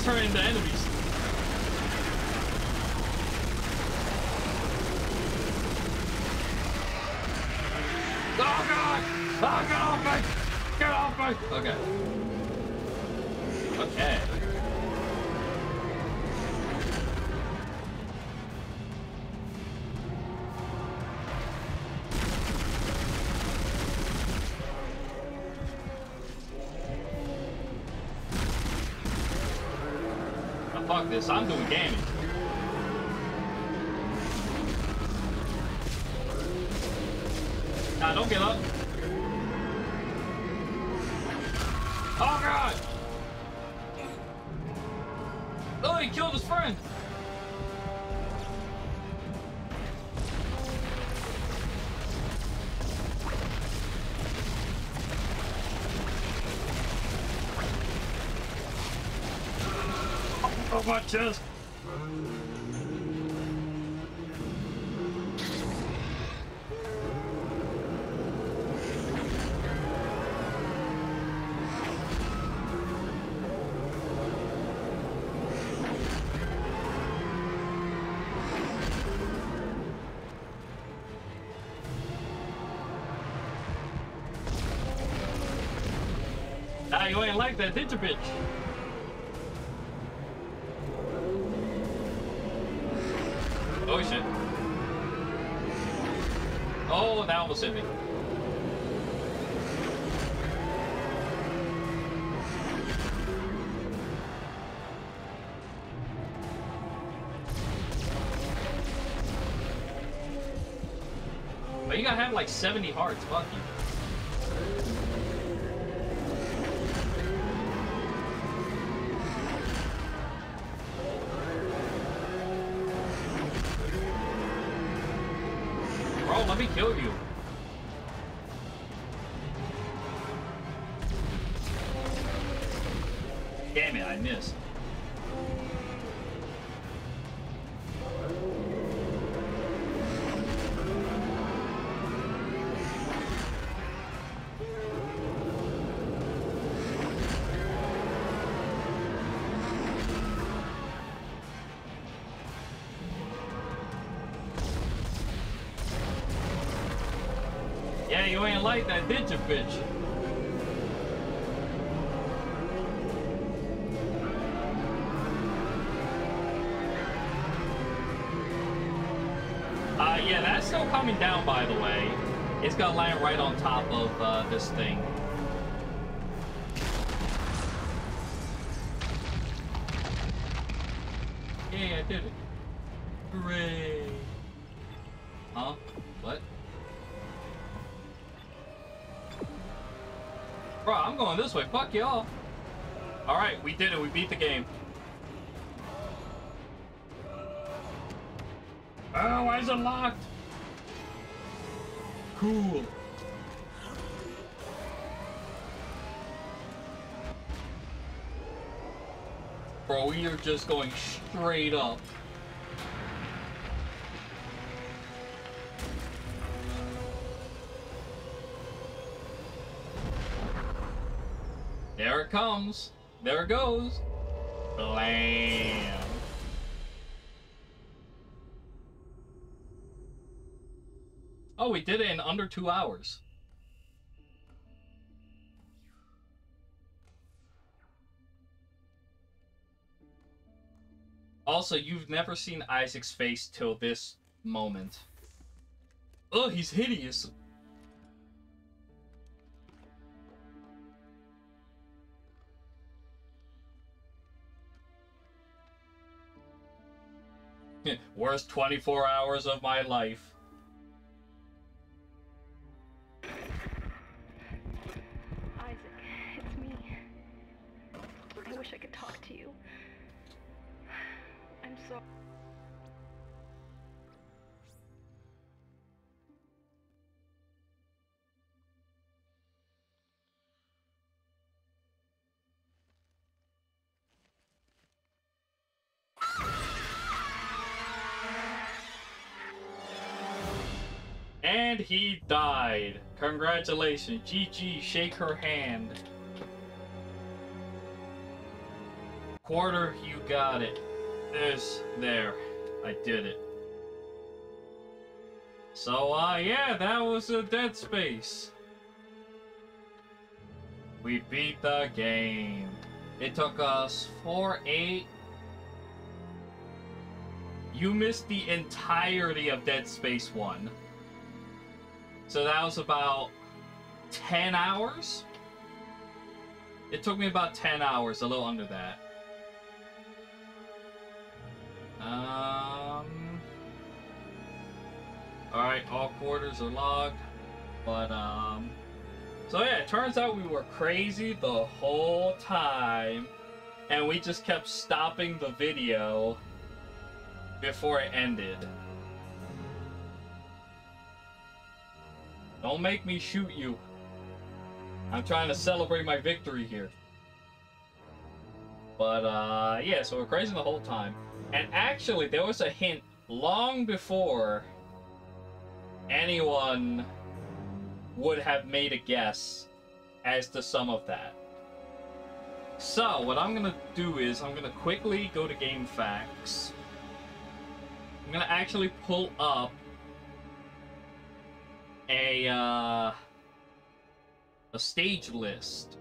I forgot this, I'm doing damage. Chest. Ah, you ain't like that, did you, bitch? Hit me. But you gotta have like 70 hearts, fuck you. You, bitch? Uh, yeah, that's still coming down, by the way. It's gonna land right on top of uh, this thing. Fuck y'all. Alright, we did it. We beat the game. Oh, why is it locked? Cool. Bro, we are just going straight up. There it goes. Blam. Oh, we did it in under two hours. Also, you've never seen Isaac's face till this moment. Oh, he's hideous. <laughs> Worst 24 hours of my life. Isaac, it's me. I wish I could talk to you. And he died. Congratulations. GG, shake her hand. Quarter, you got it. This, there. I did it. So, uh, yeah, that was a Dead Space. We beat the game. It took us 4, 8. You missed the entirety of Dead Space 1. So that was about 10 hours? It took me about 10 hours, a little under that. Um. Alright, all quarters are logged. But, um. So, yeah, it turns out we were crazy the whole time. And we just kept stopping the video before it ended. Don't make me shoot you. I'm trying to celebrate my victory here. But, uh, yeah, so we're crazy the whole time. And actually, there was a hint long before anyone would have made a guess as to some of that. So, what I'm gonna do is, I'm gonna quickly go to GameFAQs. I'm gonna actually pull up a, uh, a stage list.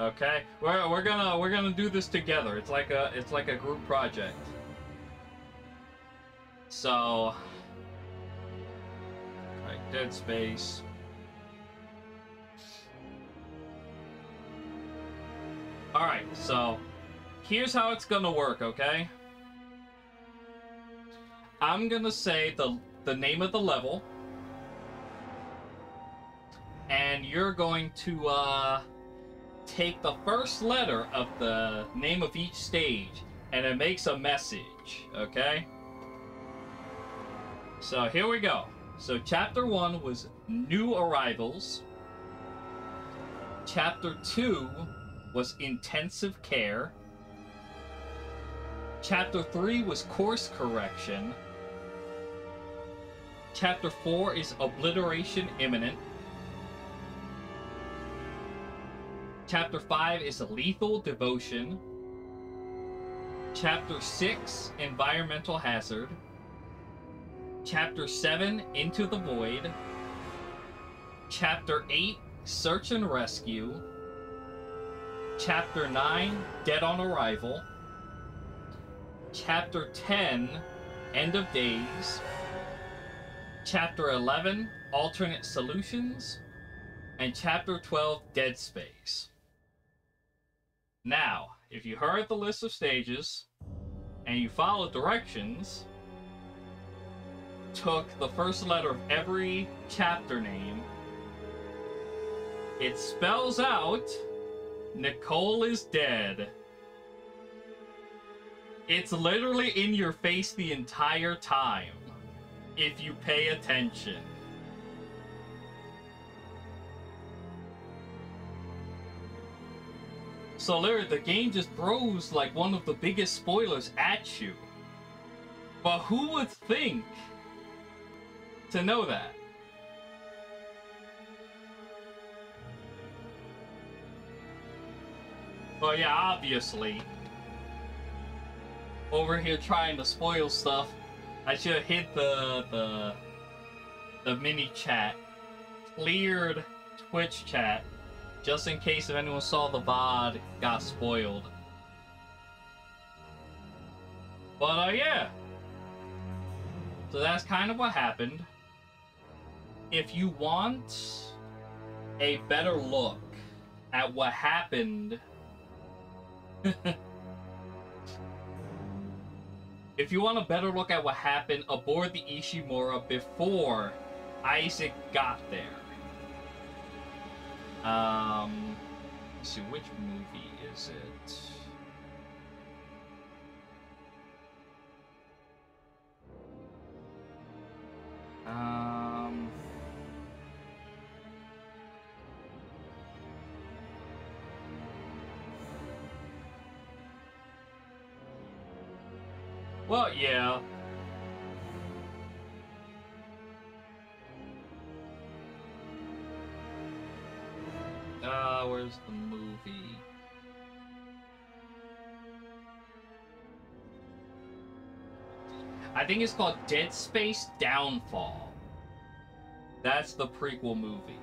Okay, we're, we're gonna we're gonna do this together. It's like a it's like a group project. So, like Dead Space. All right, so here's how it's gonna work. Okay, I'm gonna say the the name of the level, and you're going to uh take the first letter of the name of each stage and it makes a message, okay? So here we go. So chapter 1 was new arrivals. Chapter 2 was intensive care. Chapter 3 was course correction. Chapter 4 is obliteration imminent. Chapter 5 is Lethal Devotion. Chapter 6, Environmental Hazard. Chapter 7, Into the Void. Chapter 8, Search and Rescue. Chapter 9, Dead on Arrival. Chapter 10, End of Days. Chapter 11, Alternate Solutions. And Chapter 12, Dead Space. Now, if you heard the list of stages, and you followed directions, took the first letter of every chapter name, it spells out Nicole is dead. It's literally in your face the entire time if you pay attention. So literally, the game just throws like one of the biggest spoilers at you. But who would think to know that? Well, yeah, obviously. Over here trying to spoil stuff. I should have hit the the the mini chat, cleared Twitch chat, just in case if anyone saw the VOD got spoiled. But uh, yeah. So that's kind of what happened. If you want a better look at what happened <laughs> if you want a better look at what happened aboard the Ishimura before Isaac got there. Um, let's see, which movie is it? Um... Well, yeah. Uh, where's the movie? I think it's called Dead Space Downfall. That's the prequel movie.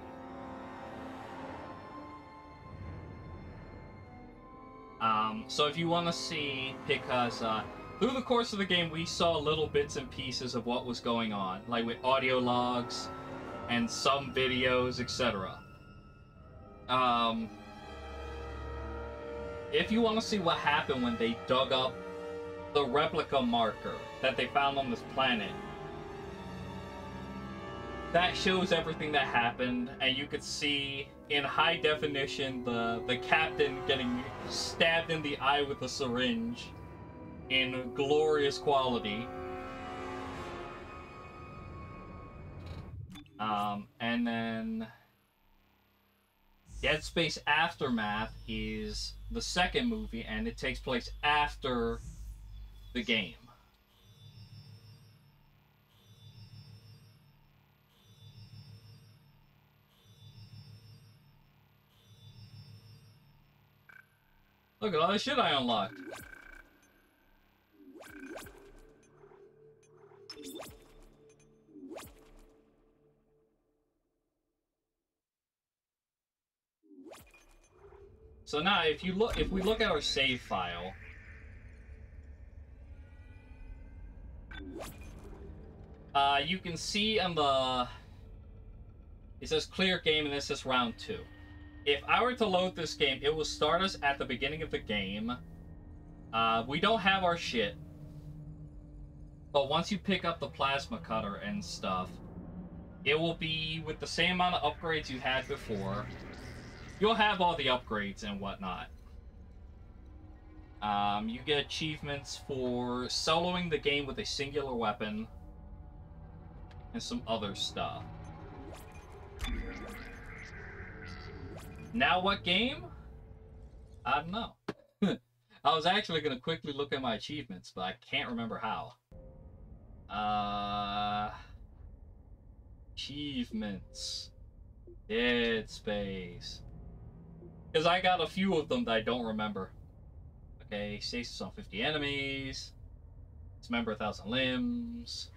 Um, so if you want to see, because uh, through the course of the game, we saw little bits and pieces of what was going on, like with audio logs and some videos, etc. Um, if you want to see what happened when they dug up the replica marker that they found on this planet, that shows everything that happened, and you could see in high definition the the captain getting stabbed in the eye with a syringe in glorious quality. Um, and then Dead Space Aftermath is the second movie, and it takes place after the game. Look at all the shit I unlocked. So now, if you look, if we look at our save file, uh, you can see on the it says clear game and this says round two. If I were to load this game, it will start us at the beginning of the game. Uh, we don't have our shit. But once you pick up the plasma cutter and stuff, it will be with the same amount of upgrades you had before. You'll have all the upgrades and whatnot. Um, you get achievements for soloing the game with a singular weapon and some other stuff. Now what game? I don't know. <laughs> I was actually going to quickly look at my achievements, but I can't remember how. Uh, achievements. Dead Space. Because I got a few of them that I don't remember. Okay, stasis on 50 enemies. Dismember a thousand limbs.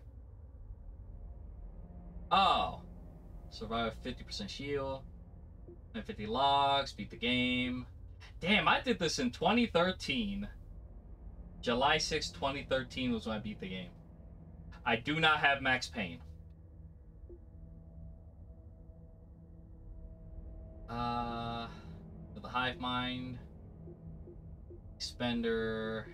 Oh. Survive 50% shield. And 50 logs. Beat the game. Damn, I did this in 2013. July 6, 2013 was when I beat the game. I do not have Max pain. Uh, the Hive Mind. Spender.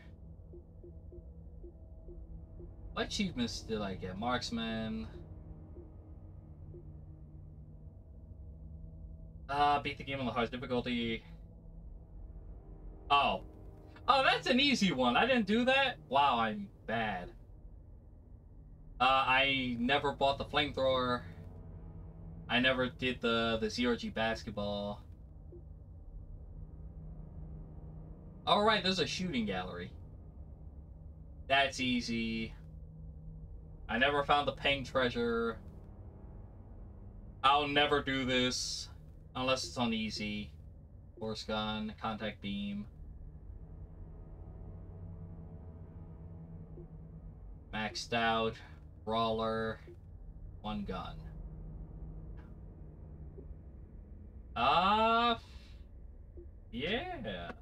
What achievements did I get? Marksman. Uh, beat the game on the hardest difficulty. Oh. Oh, that's an easy one. I didn't do that? Wow, I'm bad. Uh, I never bought the flamethrower. I never did the, the zero-G basketball. Alright, there's a shooting gallery. That's easy. I never found the Peng treasure. I'll never do this. Unless it's on easy. Force gun, contact beam. Maxed out. Brawler. One gun. Uh, yeah.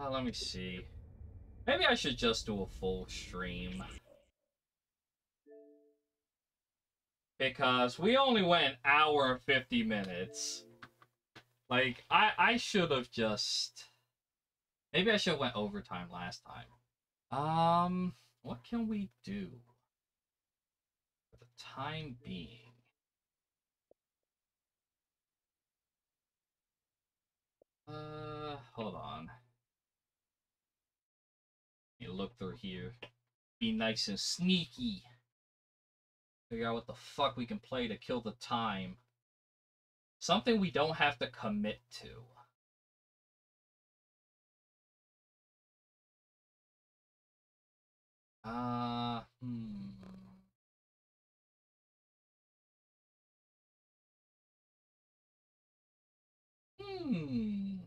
Uh, let me see. Maybe I should just do a full stream. Because we only went an hour and 50 minutes. Like, I, I should have just... Maybe I should have went overtime last time. Um, what can we do? For the time being. Uh, hold on. You look through here. Be nice and sneaky. Figure out what the fuck we can play to kill the time. Something we don't have to commit to. Uh, hmm. Hmm.